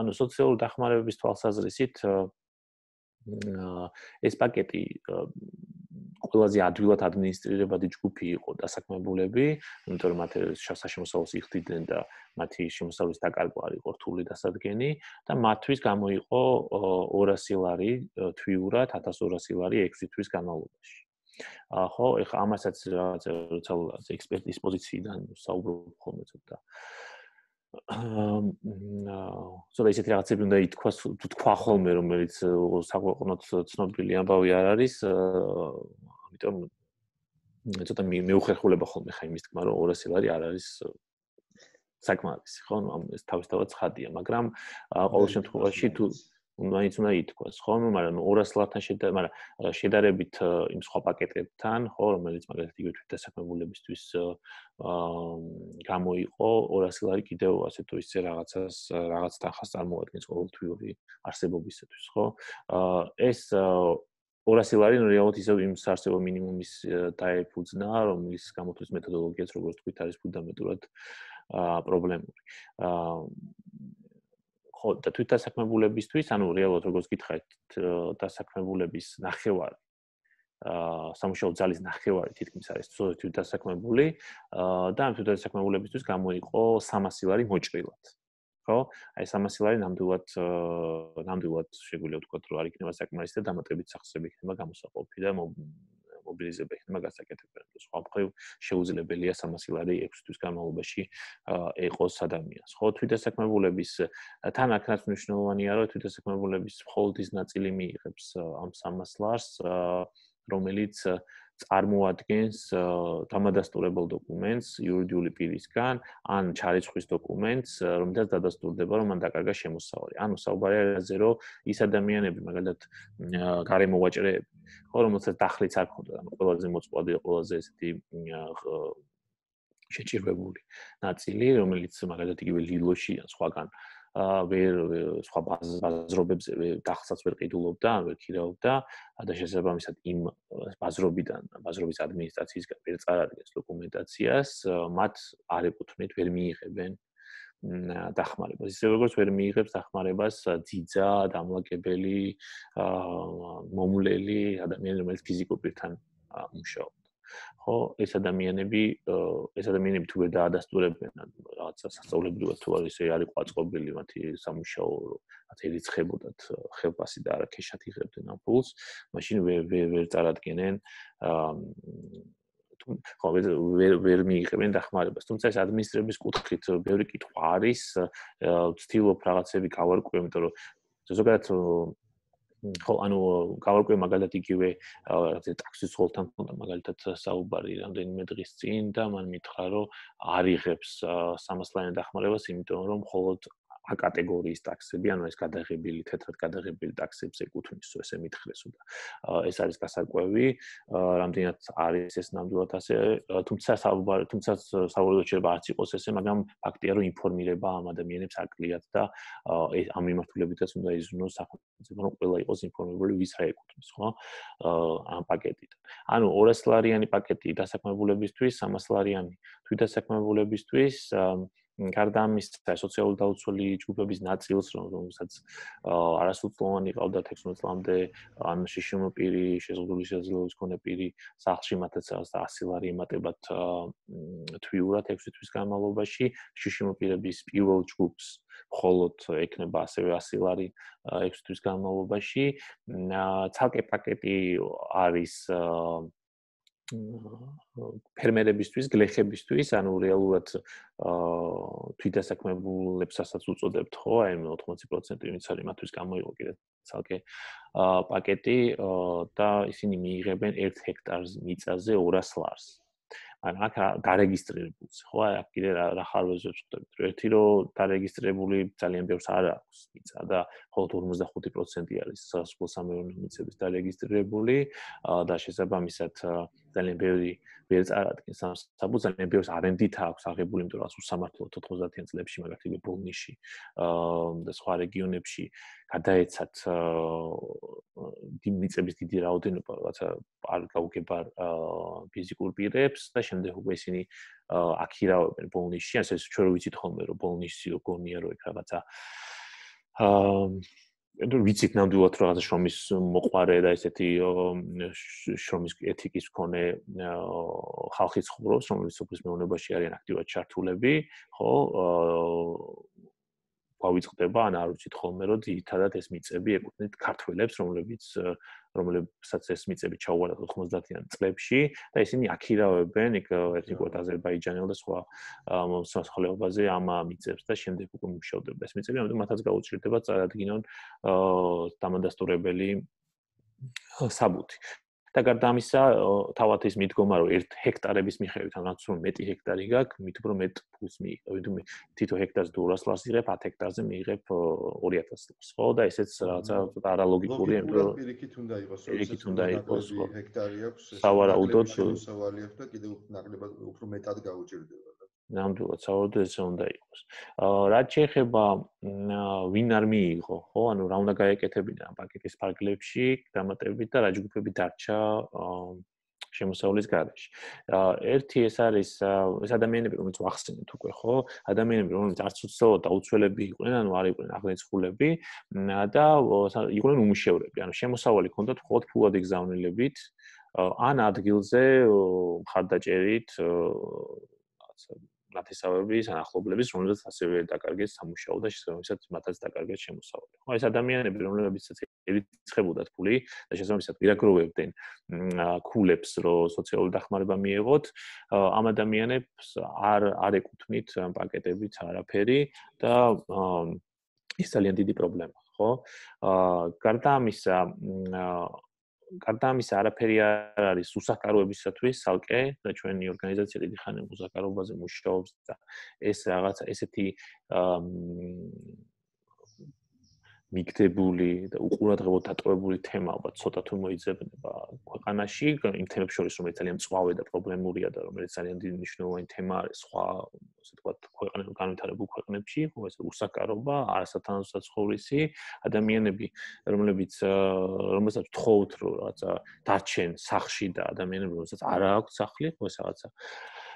ანუ სოციალურ დახმარებების თვალსაზრისით ეს პაკეტი ყველაზე ადვილად ადმინისტრირებადი ჯგუფი იყო დასაქმებულები, იმიტომ რომ მათ სასაშემოსავლოს იხდიდნენ და მათი შემოსავლის დაკარგვა არ იყო რთული დასადგენი და მათთვის გამოიყო 200 ლარი თვიურად 1200 ლარი 6 თვის განმავლობაში. ხო, ეხა ამასაც რაღაც როცა ექსპერტის პოზიციიდან საუბრობ ხოლმე ცოტა. აა ზოგადად ისეთი რაღაცები უნდა ითქვას, თუ თქვა ხოლმე, რომელიც საყოყნოთ ცნობილი ამბავი არ არის, ამიტომ ცოტა მეუხერხულება ხოლმე ხა იმის თქმა, რომ 200 ლარი არ არის საკმარისი, ხო? ამ ეს თავისთავად ცხადია, მაგრამ ყოველ შემთხვევაში თუ მაინც უნდა ითქვას, ხო, მაგრამ 200 ლართან შედა, მაგრამ შედარებით იმ სხვა პაკეტებთან, ხო, რომელიც მაგალითად იგივე თვით დასაქმებულებისთვის აა გამოიყო 200 ლარი კიდევ ასე თუ ისე რაღაცას რაღაც თანხას წარმოადგენს ყოველთვიური არსებობისათვის, ხო? აა ეს 200 ლარი რეალურად ისევ იმ საარსებო მინიმუმის დაეფუძნა, რომლის გამოთვლის მეთოდოლოგიაც როგორც თქვით არის ფუნდამენტურად აა პრობლემური. აა ხო და თვით დასაქმებულებისთვის, ანუ რეალურად როგორც გითხარით, დასაქმებულების ნახევარი აა სამუშაო ძალის ნახევარი თითქმის არის თვით დასაქმებული და ამ თვით დასაქმებულებისთვის გამოიყო 300 ლარი მოჭრილად. ხო? აი 300 ლარი ნამდვილად ნამდვილად შეგვიძლია ვთქვათ, რომ არ იქნება საკმარისი და დამატებით სახსრები იქნება გამოსაყოფი და მობილიზება იქნება გასაკეთებელი. სხვა მხრივ შეუძლებელია 300 ლარი 6 თვის განმავლობაში ეყოს ადამიანს. ხო, თვითდასაქმებულების თან აქაც მნიშვნელოვანია, რომ თვითდასაქმებულების მხოლოდ ის ნაწილი მიიღებს ამ 300 ლარს, რომელიც წარმოადგენს დამადასტურებელ დოკუმენტს იურიდიული პირისგან ან ჩარიცხვის დოკუმენტს, რომელთაც დადასტურდება, რომ მან დაკარგა შემოსავალი. ანუ საუბარია რაზე, რომ ის ადამიანები, მაგალითად, გარემოვაჭრეები, ხო, რომელსაც დახლიც არ ქონდა, ანუ ყველაზე მოწყვლადი, ყველაზე ესეთი შეჭირვებული ნაწილი, რომელიც მაგალითად იგივე ლილოში ან სხვაგან ვერ სხვა ბაზრობებზე დახსაც ვერ ყიდულობდა, ვერ ქირაობდა და შესაბამისად იმ ბაზრობიდან, ბაზრობის ადმინისტრაციისგან ვერ წარადგენს დოკუმენტაციას, მათ არ ეკუთვნით, ვერ მიიღებენ დახმარებას. ისე როგორც ვერ მიიღებს დახმარებას ძიძა, დამლაკებელი, მომლელი ადამიანი, რომელიც ფიზიკურ პირთან მუშაობს. ხო ეს ადამიანები ეს ადამიანები თუ ვერ დაადასტურებენ რაღაცა სასწაულებრივად თუ არის ეს არის ყვაწყობილი მათი სამუშაო რაც ერიცხებოდათ ხელფასი და არა ქეშად იღებდნენ ამ ფულს მაშინ ვერ ვერ წარადგენენ ხო ვერ ვერ მიიღებენ დახმარებას. თუმცა ეს ადმინისტრების კუთხით ბევრი კითხვა არის ვცდილობ რაღაცები გავარკვიო იმიტომ რომ ზოგადად ხო ანუ გავარკვიე მაგალითად იგივე რაღაცა ტაქსის ხოლთან ხონდა მაგალითად საუბარი რამდენიმე დღის წინ და მან მითხრა რომ არ იღებს 300 ლარი დახმარებას იმიტომ რომ მხოლოდ ა კატეგორიის ტაქსები, ანუ ეს გადაღებილი თეთრად გადაღებილი ტაქსებს ეკუთვნის, ესე მითხრეს უნდა. ეს არის გასაკვევი, რამდენად არის ეს ნამდვილად ასე, თუმცა საუბარი, თუმცა საუბარი შეიძლება არც იყოს ესე, მაგრამ ფაქტია, რომ ინფორმირება ამ ადამიანებს აკლიათ და ამ მიმართულებითაც უნდა იზრუნოს სახელმწიფო, რომ ყველა იყოს ინფორმირებული, ვის რა ეკუთვნის, ხო? ამ პაკეტიდან. ანუ 200 ლარიანი პაკეტი დასაქმებულებისთვის, 300 ლარიანი თვითდასაქმებულებისთვის გარდა ამისა სოციალური დაუცველი ჯგუფების ნაწილს რომელსაც არასრულწლოვანი ყავდა 16 წლამდე ან შიშიმო პირი შეზღუდული შესაძლებლობის მქონე პირი სახლში მათაც 100 ლარი ემატებათ თვიურად 6 თვის განმავლობაში. შიშიმო პირების პირველ ჯგუფს მხოლოდ ეკნება ასევე 100 ლარი 6 თვის განმავლობაში. ცალკე პაკეტი არის ფერმერებისთვის, გლეხებისთვის, ანუ რეალურად აა თვითდასაქმებულებსაც უწოდებთ, ხო? აი 80% ვინც არის მათთვის გამოიყო კიდე ცალკე აა პაკეტი და ისინი მიიღებენ 1 ჰექტარს მიწაზე 200 ლარს. ან აქ დარეგისტრირებულს, ხო? აი აქ კიდე რა ხარვეზებს ხვდებით. ერთი რომ დარეგისტრირებული ძალიან ბევრს არ აქვს მიწა და მხოლოდ 55% არის სასოფლო სამეურნეო მიწების დარეგისტრირებული და შესაბამისად ძალიან ბევრი ვერ წარადგენს ამ საბუთს ძალიან ბევრს არენდით აქვს აღებული იმიტომ რომ უსამართლო 90-იან წლებში მაგათი ბოლნიში და სხვა რეგიონებში გადაეცათ დიმიწების დიდი რაოდენობა რაღაცა არ გაუგება ფიზიკურ პირებს და შემდეგ უკვე ისინი აქირავენ ბოლნიში. ასე ჩვენ ვიცით ხოლმე რომ ბოლნიში როგორია რომ იქ რაღაცა აა ანუ ვიცით ნამდვილად რაღაცა შრომის მოყარე და ესეთი შრომის ეთიკის მქონე ხალხი ცხოვრობს, რომელიც სოფლის მეურნეობაში არიან აქტიურად ჩართულები, ხო? გავიწყდება ან არ ვიცით ხოლმე რომ ძირითადად ეს მიწები ეკუთვნით ქართველებს რომლებიც რომლებსაც ეს მიწები ჩაუვარდა 90-იან წლებში და ისინი აქირავებენ იქ ეთნიკურად აზერბაიჯანელ და სხვა მოსახლეობაზე ამ მიწებს და შემდეგ უკვე მუშავდება ეს მიწები. ამიტომ მათაც გაუჭირდება წარადგინონ დამადასტურებელი საბუთი და გარდა ამისა, თავად ის მიდგომა რომ 1 ჰექტარების მიხედვით, ანუ რაც რომ მეტი ჰექტარი გაქვს, მით უფრო მეტ ფულს მიიღებ. თითო ჰექტარს 200 ლარს იღებ, 10 ჰექტარზე მიიღებ 2000 ლარს. ხო და ესეც რაღაცა არალოგიკურია, იმიტომ რომ პირიქით უნდა იყოს, პირიქით უნდა იყოს, ხო. ჰექტარი აქვს, სავარაუდოდ სავალი აქვს და კიდევ ნაკლებად უფრო მეტად გაუჭირდება. ნამდვილად საერთოდ ეს უნდა იყოს. აა რაც შეეხება ვინ არ მიიღო, ხო? ანუ რა უნდა გაეკეთებინა პაკეტის ფარგლებში, დამატებით და რა ჯგუფები დარჩა შემოსავლის გარეშე. აა ერთი ეს არის ეს ადამიანები, რომლებიც ვახსენეთ უკვე, ხო? ადამიანები, რომლებიც არც უცოლო და უცველები იყვნენ, ანუ არ იყვნენ აღნეცხულები და იყვნენ უმუშევრები. ანუ შემოსავალი ჰქონდათ მხოლოდ ფულად ეგზავნილებით ან ადგილზე ხარდაჭერით რაღაცა ნათესავების ან ახლობლების, რომლებიც ასევე დაკარგეს სამუშაო და შესაბამისად მათაც დაკარგეს შემოსავალი. ხო, ეს ადამიანები, რომლებიცაც ერიცხებოდათ ფული და შესაბამისად ვირაგროვებდნენ ქულებს, რომ სოციალური დახმარება მიეღოთ, ამ ადამიანებს არ არ ეკუთვნით პაკეტებით არაფერი და ეს ძალიან დიდი პრობლემაა, ხო? აა გარდა ამისა, გარდა ამისა არაფერი არ არის უსაკაროებისათვის ალკე და ჩვენი ორგანიზაცია დიდი ხანი უსაკაროებაზე მუშაობს და ეს რაღაცა ესეთი მიგდებული და უყურადღებოდ დატოვებული თემა ალბათ ცოტა თუ მოიძებნება ქვეყანაში. იმ თემებს შორის რომელიც ძალიან მწვავე და პრობლემურია და რომელიც ძალიან დიდი მნიშვნელოვანი თემა არის სხვა ასე ვთქვათ ქვეყნებთან განვითარებულ ქვეყნებში ხო ეს უსაკარობა არასათანადო საცხოვრისი ადამიანები რომლებიც რომელსაც თხოვთ რომ რაღაცა დარჩენ სახში და ადამიანები რომელსაც არ აქვს სახლი ხო ეს რაღაცა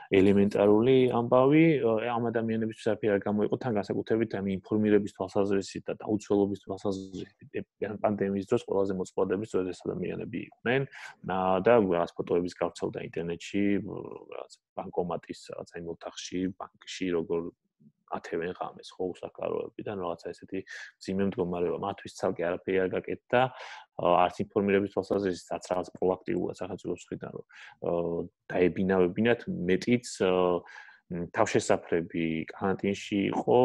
ელემენტარული ამბავი ამ ადამიანებისთვის არაფერი არ გამოიყო თან განსაკუთრებით ამ ინფორმირების თვალსაზრისით და დაუცველობის თვალსაზრისით. პანდემიის დროს ყველაზე მოწყობადების ძველი ადამიანები იყვნენ. და რაღაც ფოტოების გავრცელდა ინტერნეტში რაღაც ბანკომატის რაღაც აი მოთახში ბანკში როგორ ათევენ ღამეს ხო უსაკაროებიდან რაღაცა ესეთი ძიმე მდგომარეობა. მათთვის ცალკე არაფერი არ გაკეთდა. არც ინფორმირების თვალსაზრისით რაც რაღაც პროაქტიულად სახელმწიფოს მხრიდან რომ დაებინავებინათ. მეტიც თავშესაფრები კანტინში იყო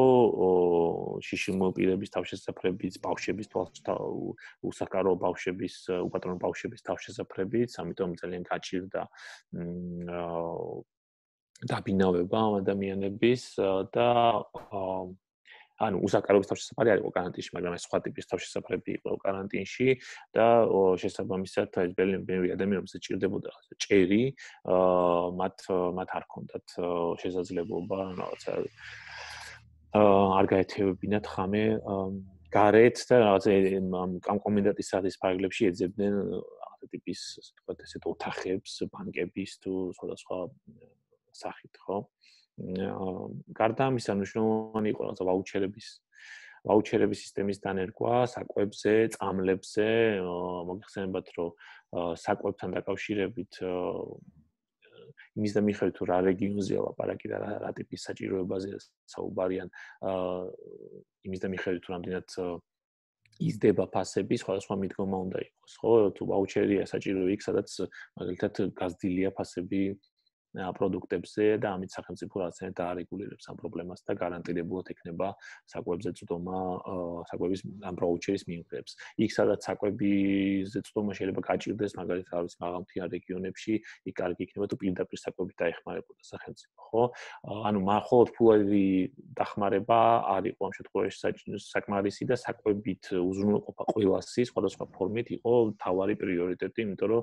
შიშიმოპირების თავშესაფრებიც ბავშვების უსაკარო ბავშვების უპატრონო ბავშვების თავშესაფრებიც ამიტომ ძალიან გაჭირდა დაბინავება ამ ადამიანების და ანუ უზაკარობის თავშესაფარი არ იყო каранტინში, მაგრამ ეს სხვა ტიპის თავშესაფრები იყო каранტინში და შესაბამისად ეს ბელემბები ადამიანებს ეჭირდებოდა ჭერი, მათ მათ არ ქონდათ შესაძლებლობა რაღაცა არ გაეთევებინათ ხამე გარეთ და რაღაცა ამ კომენდატის საათის ფარგლებში ეძებდნენ რაღაცა ტიპის თქვა ესე ოთახებს, ბანკების თუ სხვადასხვა სახით, ხო? გარდა ამისა, მნიშვნელოვანი იყო რაღაცა ვაუჩერების ვაუჩერების სისტემის დანერგვა საკვებზე, წამლებზე, მოგეხსენებათ, რომ საკვებთან დაკავშირებით იმის და მიხედვით თუ რა რეგიონზეა ლაპარაკი და რა ტიპის საჭიროებაზე საუბარიან, იმის და მიხედვით თუ რამდენად იზდება ფასები, სხვადასხვა მიდგომა უნდა იყოს, ხო? თუ ვაუჩერია საჭირო იქ, სადაც მაგალითად გაზრდილია ფასები პროდუქტებზე და ამით სახელმწიფო რაღაცნაირად დაარეგულირებს ამ პრობლემას და გარანტირებულად ექნება საკვებზე წვდომა საკვების ამ პროუჩერის მიიღებს. იქ სადაც საკვების წვდომა შეიძლება გაჭირდეს, მაგალითად არის მაღალმთიან რეგიონებში, იქ კარგი იქნება თუ პირდაპირ საკვებით დაეხმარებოდა სახელმწიფო, ხო? ანუ მახოლოდ ფულადი დახმარება არ იყო ამ შემთხვევაში საკმარისი და საკვებით უზრუნველყოფა ყველასი სხვადასხვა ფორმით იყო თავარი პრიორიტეტი, იმიტომ რომ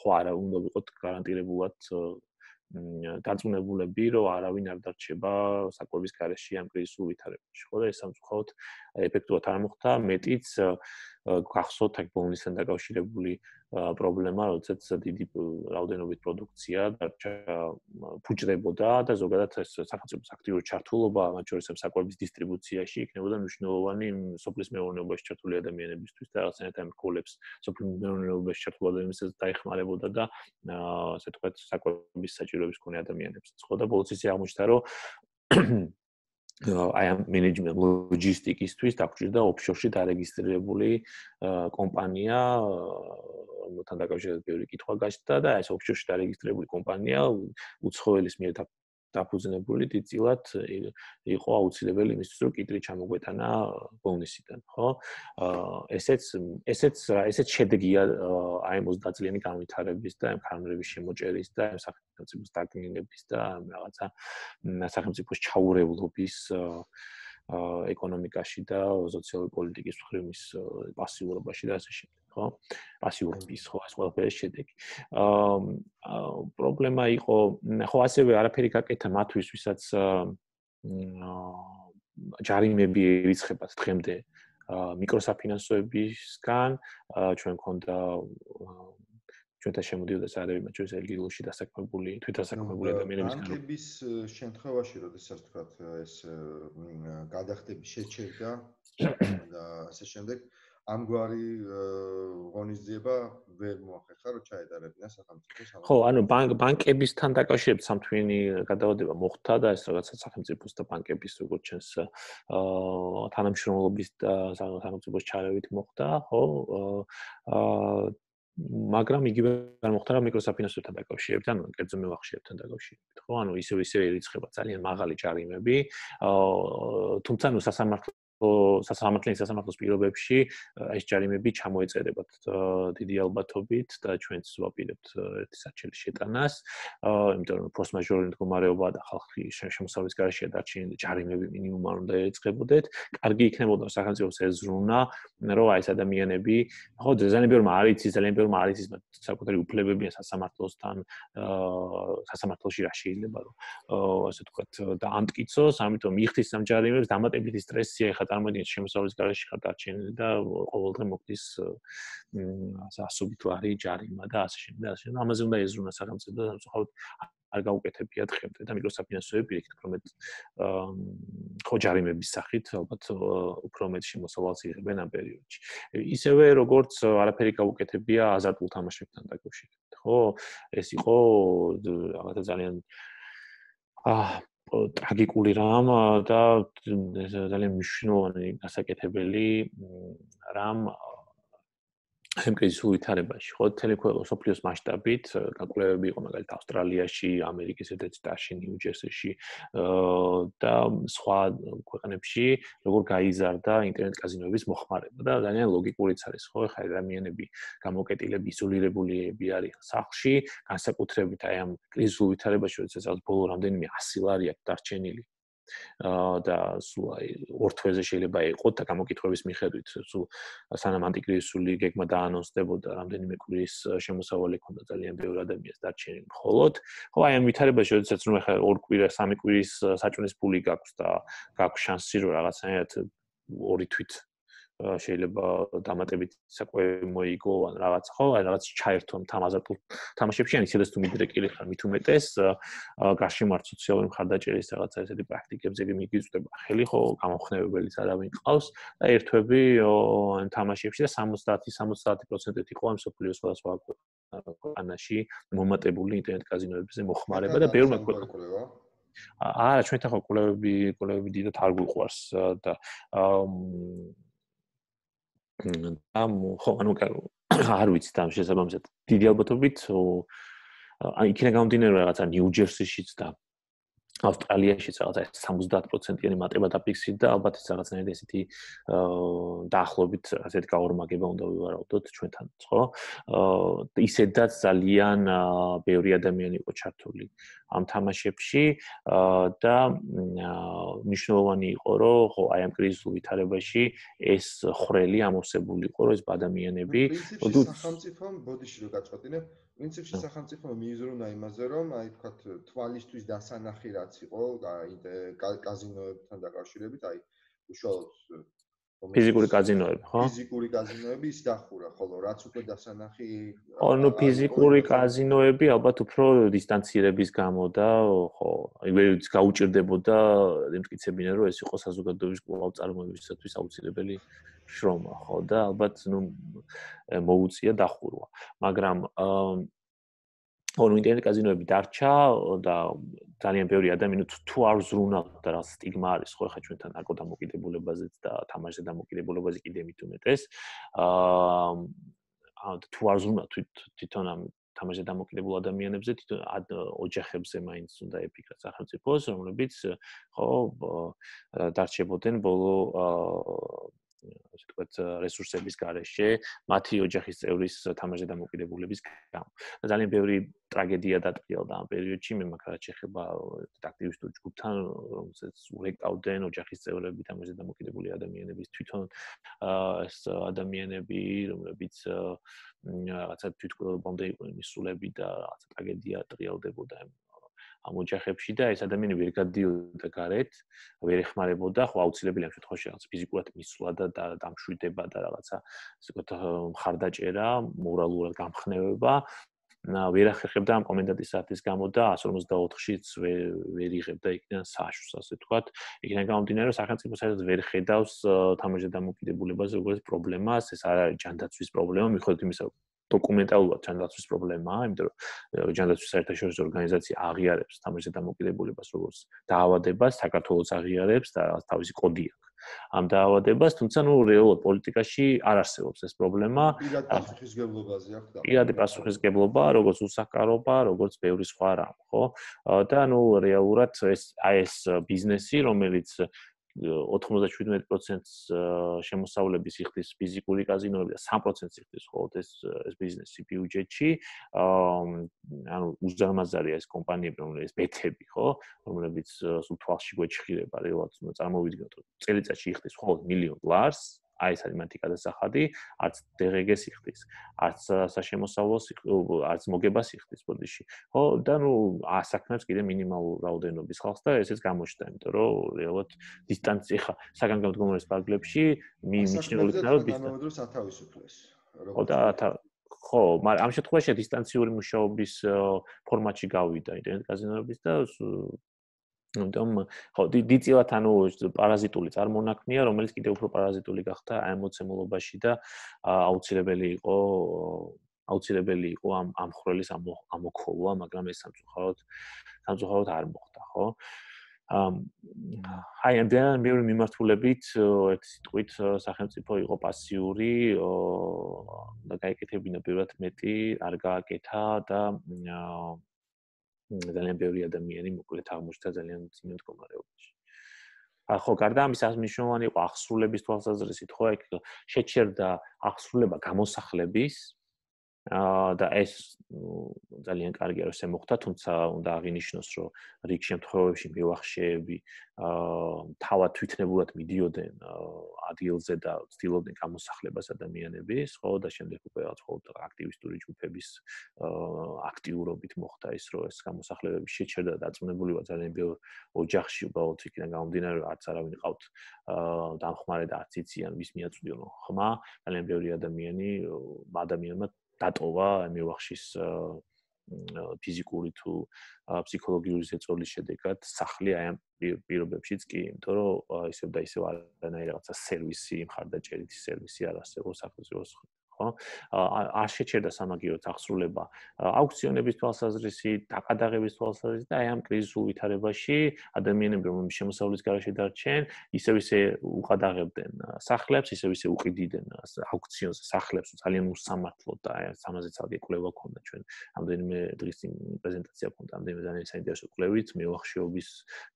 ხო არა უნდა ვიყოთ გარანტირებულად დაწუნებულები, რომ არავინ არ დარჩება საკვების გარეშე ამ კრიზისულ ვითარებაში. ხო და ეს სამწუხაროდ ეფექტურად არ მოხდა, მეტიც გახსოვთ აქ ბონუსთან დაკავშირებული პრობლემა, როდესაც დიდი რაოდენობით პროდუქცია დარჩა ფუჭდებოდა და ზოგადად ეს სახელმწიფოს აქტიური ჩართულობა, მათ შორის საკვების დისტრიბუციაში იქნებოდა მნიშვნელოვანი სოფლის მეურნეობაში ჩართული ადამიანებისთვის და რაღაცნაირად ამ კოლებს სოფლის მეურნეობაში ჩართული ადამიანებსაც დაეხმარებოდა და ასე თქვა საკვების საჭიროების მქონე ადამიანებს. ხო და ბოლოს ისე აღმოჩნდა, რომ აი ამ მენეჯმენტ ლოჯისტიკისთვის დაგჭირდა ოფშორში დარეგისტრირებული კომპანია რომელთან დაკავშირებით ბევრი კითხვა გაჩნდა და ეს ოფშორში დარეგისტრირებული კომპანია უცხოელის მიერ დაფუძნებული დიდწილად იყო აუცილებელი იმისთვის, რომ კიტრი ჩამოგვეტანა ბონუსიდან, ხო? ესეც ესეც ესეც შედეგია აი 30 წლიანი განვითარების და ამ კანონების შემოჭერის და ამ სახელმწიფოს დაგმინების და რაღაცა სახელმწიფოს ჩაურევლობის ეკონომიკაში და სოციალური პოლიტიკის მხრივ მის პასიურობაში და ასე შემდეგ. ხო? პასიურობის ხო ეს ყველაფერი შედეგი. აა პრობლემა იყო, ხო ასევე არაფერი გაკეთა მათთვის, ვისაც აა ჯარიმები ერიცხებათ დღემდე აა მიკროსაფინანსოებისგან, ჩვენ ქონდა ჩვენთან შემოდიოდა მათ შორის ელგილოში დასაქმებული, თვითდასაქმებული ადამიანებისგან. ბანკების შემთხვევაში, როდესაც თქვა ეს გადახდები შეჩერდა და ასე შემდეგ, ამგვარი ღონისძიება ვერ მოახერხა რომ ჩაეტარებინა სახელმწიფოს ამას. ხო, ანუ ბანკ ბანკებისთან დაკავშირებით სამთვინი გადავადება მოხდა და ეს რაღაცა სახელმწიფოს და ბანკების როგორც ჩვენს აა თანამშრომლობის და სახელმწიფოს ჩარევით მოხდა, ხო? აა მაგრამ იგივე არ მოხდა რა მიკროსაფინანსოებთან დაკავშირებით, ანუ კერძო მევახშიებთან დაკავშირებით, ხო? ანუ ისევ ისევ ერიცხება ძალიან მაღალი ჯარიმები, აა თუმცა ნუ სასამართლო სასამართლოს სასამართლოს პირობებში ეს ჯარიმები ჩამოეწერებათ დიდი ალბათობით და ჩვენც ვაპირებთ ერთი საჩელი შეტანას. იმიტომ რომ ფორს მაჟორი მდგომარეობა და ხალხი შემოსავლის გარშეა დარჩენილი ჯარიმები მინიმუმ არ უნდა ეწყებოდეთ. კარგი იქნებოდა სახელმწიფოს ეზრუნა, რომ აი ეს ადამიანები, ხო ძალიან ბევრი არის ის ძალიან ბევრი არის ის საკუთარი უფლებებია სასამართლოსთან სასამართლოში რა შეიძლება რომ ასე ვთქვათ და ამტკიცოს, ამიტომ მიხდის ამ ჯარიმებს დამატებითი სტრესი ეხა წარმოიდგინეთ შემოსავლის garaში ხარ დარჩენილი და ყოველდღე მოგდის ასობით ლარი ჯარიმა და ასე შემდეგ და ასე შემდეგ. ამაზე უნდა ეზრუნა სახელმწიფო და სამწუხაროდ არ გაუკეთებიათ ხემდე და მიკროსაფინანსოები პირიქით უფრო მეტ ხო ჯარიმების სახით ალბათ უფრო მეტ შემოსავალს იღებენ ამ პერიოდში. ისევე როგორც არაფერი გაუკეთებია აზარტულ თამაშებთან დაკავშირებით. ხო ეს იყო რაღაცა ძალიან აა ტრაგიკული რამ და ძალიან მნიშვნელოვანი გასაკეთებელი რამ ამ კრიზისულ ვითარებაში, ხო, თელეკომუნიკაციოს მასშტაბით, კალკულირებები იყო მაგალითად ავსტრალიაში, ამერიკის ერთ-ერთ შტატში, ნიუ-ჯერსიში და სხვა ქვეყნებში, როგორ გაიზარდა ინტერნეტ კაზინოების მოხმარება. და ძალიან ლოგიკურიც არის, ხო, ხა ადამიანები გამოკეტილები, იზოლირებულიები არის სახლში, განსაკუთრებით აი ამ კრიზისულ ვითარებაში, როდესაც ბოლო რამდენიმე 100 ლარი აქვს დარჩენილი და სულ აი ორთვეზე შეიძლება იყოს და გამოკითხების მიხედვით სულ სანამ ანტიკრიზისული გეგმა დაანონსდებოდა რამდენიმე კვირის შემოსავალი ქონდა ძალიან ბევრი ადამიანს დარჩენილი მხოლოდ. ხო აი ამ ვითარებაში როდესაც რომ ახლა ორ კვირა სამი კვირის საჭმლის ფული გაქვს და გაქვს შანსი რომ რაღაცნაირად ორი თვით შეიძლება დამატებით საკვე მოიგო ან რაღაც ხო ან რაღაც ჩაერთო თამაზატულ თამაშებში ან ისედაც თუ მიდრეკილი ხარ მით უმეტეს გარშემართ სოციალური მხარდაჭერის რაღაც ესეთი პრაქტიკებზე მიგიწვდება. ხელი ხო გამოხნევებელიც არავინ ყავს და ერთვები ან თამაშებში და 70 70%-ით იყო ამ სოფლიოს სხვადასხვა ქვეყანაში მომატებული ინტერნეტ კაზინოებზე მოხმარება და ბევრი მეკვეთება აა ჩვენ თან ხო კულევები კულევები დიდად არ გვიყვარს და აა ამ ხო ანუ არ ვიცი და შესაბამისად დიდი ალბათობით აი იქნება გამომდინარე რაღაცა ნიუ-ჯერსიშიც და ავსტრალიაშიც რაღაცა 70%-იანი მატება დაფიქსირდა და ალბათ ეს რაღაცნაირად ესეთი დაახლოებით ასეთი გაორმაგება უნდა ვივარაუდოთ ჩვენთან, ხო? ისედაც ძალიან ბევრი ადამიანი იყო ჩართული ამ თამაშებში და მნიშვნელოვანი იყო, რომ ხო, აი ამ კრიზისულ ვითარებაში ეს ხრელი ამოსებული იყო, რომ ეს ადამიანები, თუმცა სახელმწიფომ ბოდიში რო გაწყვეტინე, პრინციპში სახელმწიფო მიიზრუნა იმაზე, რომ აი თქვათ თვალისთვის დასანახი რაც იყო კაზინოებთან დაკავშირებით, აი უშუალოდ ფიზიკური კაზინოები, ხო? ფიზიკური კაზინოები ის დახურა, ხოლო რაც უკვე დასანახი ხო, ნუ ფიზიკური კაზინოები ალბათ უფრო დისტანცირების გამო და ხო, იგივე გაუჭirdებოდა იმტკიცებინა, რომ ეს იყო საზოგადოების კვლავ წარმოებისათვის აუცილებელი შრომა, ხო და ალბათ ნუ მოუწია დახურვა. მაგრამ აა ანუ ინტერნეტ კაზინოები დარჩა და ძალიან ბევრი ადამიანი თუ არ ზრუნავდა რა სტიგმა არის ხო ხა ჩვენთან ნარკო დამოკიდებულებაზეც და თამაშზე დამოკიდებულებაზე კიდე მით უმეტეს. აა თუ არ ზრუნავ თვითონ ამ თამაშზე დამოკიდებულ ადამიანებზე თვითონ ოჯახებზე მაინც უნდა ეფიქრა სახელმწიფოს რომლებიც ხო დარჩებოდნენ ბოლო აა ასე ვთქვათ, რესურსების გარეშე, მათი ოჯახის წევრის თამაშზე დამოკიდებულების გამო. და ძალიან ბევრი ტრაგედია დატყიალდა ამ პერიოდში, მე მაგალითად შეხება აქტივისტურ ჯგუფთან, რომელსაც ურეკავდნენ ოჯახის წევრები თამაშზე დამოკიდებული ადამიანების თვითონ ეს ადამიანები, რომლებიც რაღაცა თვითკვლევამდე იყვნენ მისულები და რაღაცა ტრაგედია ტრიალდებოდა ამ ოჯახებში და ეს ადამიანი ვერ გადიოდა გარეთ, ვერ ეხმარებოდა, ხო აუცილებელია ამ შემთხვევაში რაღაც ფიზიკურად მისვლა და დამშვიდება და რაღაცა ასე ვთქვათ მხარდაჭერა, მორალურად გამხნევება. და ვერ ახერხებდა ამ კომენდანტის საათის გამო და 154-შიც ვერ იღებდა იქიდან საშუს, ასე ვთქვათ. იქიდან გამომდინარე, რომ სახელმწიფო საერთოდ ვერ ხედავს თამაშზე დამოკიდებულებას როგორც პრობლემას, ეს არ არის ჯანდაცვის პრობლემა, მიხედვით იმისა, დოკუმენტალურად ჯანდაცვის პრობლემაა, იმიტომ რომ ჯანდაცვის საერთაშორისო ორგანიზაცია აღიარებს თამაშზე დამოკიდებულებას როგორც დაავადებას, საქართველოს აღიარებს და თავისი კოდი აქვს ამ დაავადებას, თუმცა ნუ რეალურ პოლიტიკაში არ არსებობს ეს პრობლემა. პირადი პასუხისგებლობაზე აქვს და პირადი პასუხისგებლობა, როგორც უსახკარობა, როგორც ბევრი სხვა რამ, ხო? და ნუ რეალურად ეს აი ეს ბიზნესი, რომელიც 97%-ს შემოსავლების იხდის ფიზიკური კაზინოები და 3%-ს იხდის ხოლმე ეს ეს ბიზნესი ბიუჯეტში. ანუ უზარმაზარია ეს კომპანიები, რომლებიც ბეთები, ხო, რომლებიც სულ თვალში გვეჭხირება, რეალურად წარმოვიდგინოთ, რომ წელიწადში იხდის ხოლმე მილიონ ლარს, აი ეს არის მათი გადასახადი, არც დღგ-ს იხდის, არც საშემოსავლოს, არც მოგებას იხდის ბოდიში. ხო, და ნუ ასაკნებს კიდე მინიმალურ რაოდენობის ხალხს და ესეც გამოჩნდა, იმიტომ რომ რეალურად დისტანცია ხა საგანგამდგომლობის პარკლებში მიჩნეული ქნარო დისტანციას ათავისუფლეს. ხო და ხო, მაგრამ ამ შემთხვევაში დისტანციური მუშაობის ფორმატში გავიდა ინტერნეტ კაზინოების და ამიტომ ხო დიწილად ანუ პარაზიტული წარმონაქმნია რომელიც კიდევ უფრო პარაზიტული გახდა ამ მოცემულობაში და აუცილებელი იყო აუცილებელი იყო ამ ამ ხრელის ამოქოლვა მაგრამ ეს სამწუხაროდ სამწუხაროდ არ მოხდა ხო? აი ამ ძალიან მეორე მიმართულებით ერთ სიტყვით სახელმწიფო იყო პასიური და გაიკეთებინა პირველად მეტი არ გააკეთა და ძალიან ბევრი ადამიანი მოკლედ აღმოჩნდა ძალიან ძიმე მდგომარეობაში. ახო, გარდა ამისა, მნიშვნელოვანი იყო ახსრულების თვალსაზრისით, ხო, ეგ შეჩერდა ახსრულება გამოსახლების და ეს ძალიან კარგია რომ ესე მოხდა, თუმცა უნდა აღინიშნოს, რომ რიგ შემთხვევებში მევახშეები აა თავად თვითნებურად მიდიოდნენ ადგილზე და ცდილობდნენ გამოსახლებას ადამიანების, ხო და შემდეგ უკვე ხოლმე აქტივისტური ჯგუფების აქტიურობით მოხდა ის, რომ ეს გამოსახლებები შეჩერდა და დაწუნებული ვარ ძალიან ბევრ ოჯახში უბრალოდ იქიდან გამომდინარე, არც არავინ ყავთ აა დამხმარე და არც იციან ვის მიაწვდიონ ხმა, ძალიან ბევრი ადამიანი ადამიანმა დატოვა მევახშის ფიზიკური თუ ფსიქოლოგიური ზეწოლის შედეგად სახლი აი ამ პირობებშიც კი, იმიტომ რომ ისევ და ისევ არანაირი რაღაცა სერვისი, მხარდაჭერითი სერვისი არ არსებობს სახელმწიფოს ხო? არ შეჩერდა სამაგიეროდ აღსრულება აუქციონების თვალსაზრისით, დაყადაღების თვალსაზრისით და აი ამ კრიზისულ ვითარებაში ადამიანები რომ შემოსავლის გარშე დარჩენ, ისევ ისე უყადაღებდნენ სახლებს, ისე უყიდიდნენ აუქციონზე სახლებს, ძალიან უსამართლოდ და აი ამაზე ცალკე კვლევა ქონდა ჩვენ ამდენიმე დღის წინ პრეზენტაცია ქონდა ამდენიმე ძალიან საინტერესო კვლევით მეოხშეობის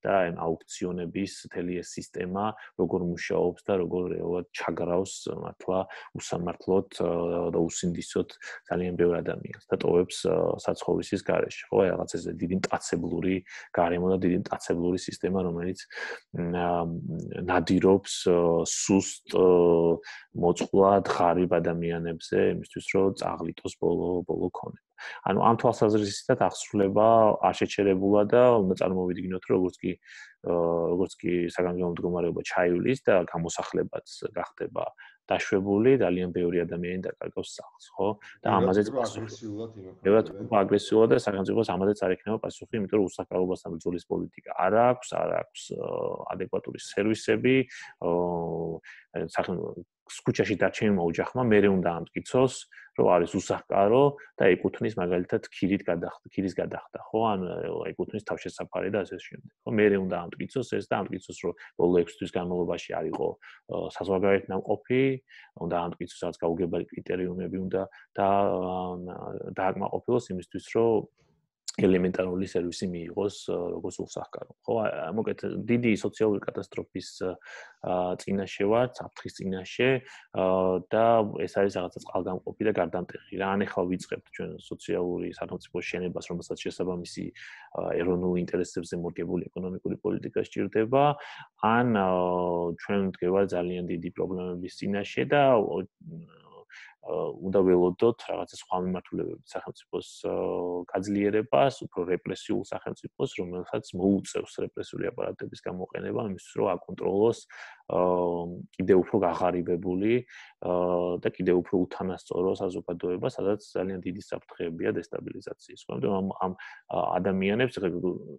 და აი აუქციონების მთელი ეს სისტემა როგორ მუშაობს და როგორ რეალურად ჩაგრავს მართლა უსამართლოდ და უსინდისოდ ძალიან ბევრ ადამიანს და ტოვებს საცხოვისის გარეშე. ხო, რაღაც ეს დიდი მტაცებლური გარემო და დიდი მტაცებლური სისტემა, რომელიც ნადირობს სუსტ მოწყვლად ღარიბ ადამიანებზე, იმისთვის რომ წაღლიტოს ბოლო ბოლო ქონება. ანუ ამ თვალსაზრისითაც აღსრულება არ შეჩერებულა და წარმოვიდგინოთ, რომ როგორც კი როგორც კი საგანგებო მდგომარეობა ჩაივლის და გამოსახლებაც გახდება დაშვებული, ძალიან ბევრი ადამიანი დაკარგავს სახლს, ხო? და ამაზეც აგრესიულად იმოქმედება. მეවත් უფრო აგრესიულად და სახელმწიფოს ამაზეც არ ექნება პასუხი, იმიტომ რომ უსაკავებასთან ბრძოლის პოლიტიკა არ აქვს, არ აქვს ადეკვატური სერვისები, აა სახელმწიფო სკუჩაში დარჩენილმა ოჯახმა მეરે უნდა ამტკიცოს, რომ არის უსახკარო და ეკუთვნის მაგალითად ქირით გადახდა, ქირის გადახდა, ხო? ან ეკუთვნის თავშესაფარი და ასე შემდეგ. ხო, მეરે უნდა ამტკიცოს ეს და ამტკიცოს, რომ ბოლო 6 თვის განმავლობაში არ იყო საზღვარგარეთ ნამყოფი, უნდა ამტკიცოს, რაც გაუგებარი კრიტერიუმები უნდა და დააკმაყოფილოს იმისთვის, რომ ელემენტარული სერვისი მიიღოს როგორც უსახკარო. ხო, მოკეთ დიდი სოციალური კატასტროფის წინაშე ვარ, საფრთხის წინაშე და ეს არის რაღაცა წყალგამყოფი და გარდამტეხი. რა ან ახლა ვიწყებთ ჩვენ სოციალური სახელმწიფო შენებას, რომელსაც შესაბამისი ეროვნული ინტერესებზე მორგებული ეკონომიკური პოლიტიკა სჭირდება, ან ჩვენ ვდგება ძალიან დიდი პრობლემების წინაშე და უნდა ველოდოთ რაღაცა სხვა მიმართულებებით სახელმწიფოს გაძლიერებას, უფრო რეპრესიულ სახელმწიფოს, რომელსაც მოუწევს რეპრესიული აპარატების გამოყენება, იმისთვის რომ აკონტროლოს კიდე უფრო გაღარიბებული და კიდე უფრო უთანასწორო საზოგადოება, სადაც ძალიან დიდი საფრთხეებია დესტაბილიზაციის. ხომ ამ ამ ადამიანებს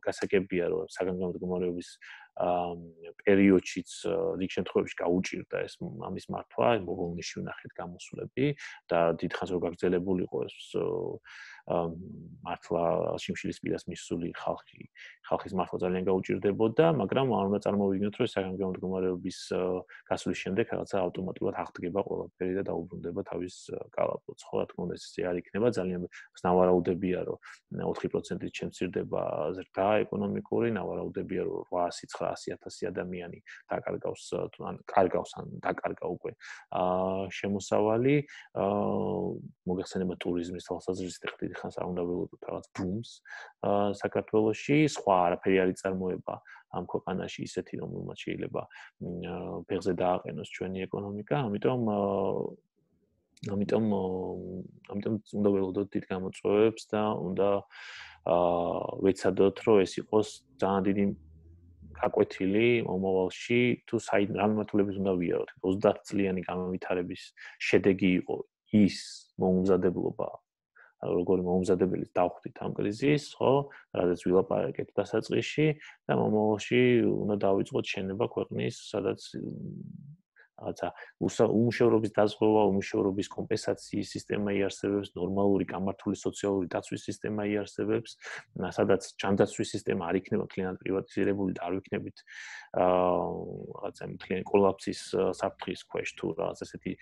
გასაგებია რომ საგანგებო მდგომარეობის პერიოდშიც რიგ შემთხვევებში გაუჭირდა ეს ამის მართვა, მოგონიში ვნახეთ გამოსვლები და დიდხანს რო გაგრძელებული იყო ეს მართლა შიმშილის პირას მისული ხალხი ხალხის მართლა ძალიან გაუჭირდებოდა, მაგრამ არ უნდა წარმოვიდგინოთ, რომ საგანგებო მდგომარეობის გასვლის შემდეგ რაღაცა ავტომატურად აღდგება ყველაფერი და დაუბრუნდება თავის კალაპოტს. ხო, რა თქმა უნდა, ეს არ იქნება ძალიან ნავარაუდებია, რომ 4%-ით შემცირდება ზრდა ეკონომიკური, ნავარაუდებია, რომ 800-900000 ადამიანი დაკარგავს ან კარგავს ან დაკარგა უკვე აა შემოსავალი. აა მოგეხსენება ტურიზმის თვალსაზრისით, ხეთ დიდი ხანს არ უნდა ველოდოთ რაღაც ბუმს აა საქართველოსში, სხვა არაფერი არ იწარმოება ამ ქვეყანაში ისეთი რომელმაც შეიძლება ფეხზე დააყენოს ჩვენი ეკონომიკა, ამიტომ ამიტომ ამიტომ უნდა ველოდოთ დიდ გამოწვევებს და უნდა აა ვეცადოთ რომ ეს იყოს ძალიან დიდი აკვეთილი მომავალში თუ საით რამათულების უნდა ვიაროთ. 30 წლიანი გამავითარების შედეგი იყო ის მომზადებლობა როგორი მომზადებელი დავხვდით ამ კრიზისს, ხო? რადგან ვილაპარაკეთ დასაწყისში და მომავალში უნდა დავიწყოთ შენება ქვეყნის, სადაც რაღაცა უმუშევრობის დაზღვევა, უმუშევრობის კომპენსაციის სისტემა იარსებებს, ნორმალური გამართული სოციალური დაცვის სისტემა იარსებებს, სადაც ჯანდაცვის სისტემა არ იქნება კლიენტ პრივატიზირებული და არ ვიქნებით აა რაღაცა მთლიანი კოლაფსის საფრთხის ქვეშ თუ რაღაც ესეთი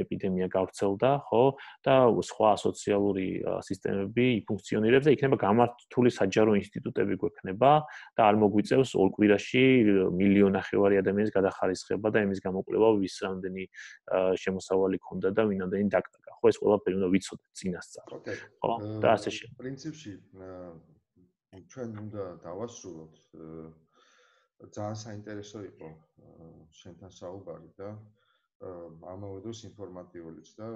ეპიდემია გავრცელდა, ხო? და სხვა სოციალური სისტემები ფუნქციონირებს და იქნება გამართული საჯარო ინსტიტუტები გვექნება და არ მოგვიწევს ორ კვირაში მილიონი ნახევარი ადამიანის გადახარისხება და იმის გამო კვლევა ვის რამდენი შემოსავალი ქონდა და ვინ ამდენი დაკარგა ხო ეს ყველაფერი უნდა ვიცოდეთ წინასწარ. ხო? და ასე შე. პრინციპში ჩვენ უნდა დავასრულოთ ძალიან საინტერესო იყო შენთან საუბარი და ამავე დროს ინფორმატიულიც და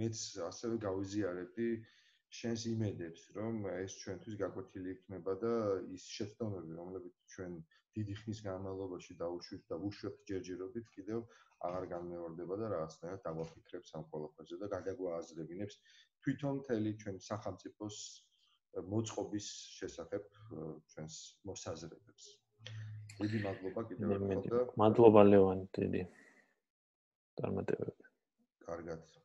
მეც ასევე გავიზიარებდი შენს იმედებს, რომ ეს ჩვენთვის გაკვეთილი იქნება და ის შეცდომები, რომლებიც ჩვენ დიდი ხნის განმავლობაში დაუშვით და უშვებთ ჯერჯერობით, კიდევ აღარ განმეორდება და რაღაცნაირად დაგვაფიქრებს ამ ყველაფერზე და გადაგვააზრებინებს თვითონ მთელი ჩვენ სახელმწიფოს მოწყობის შესახებ ჩვენს მოსაზრებებს. დიდი მადლობა კიდევ ერთხელ და მადლობა ლევან დიდი. წარმატებები. კარგად.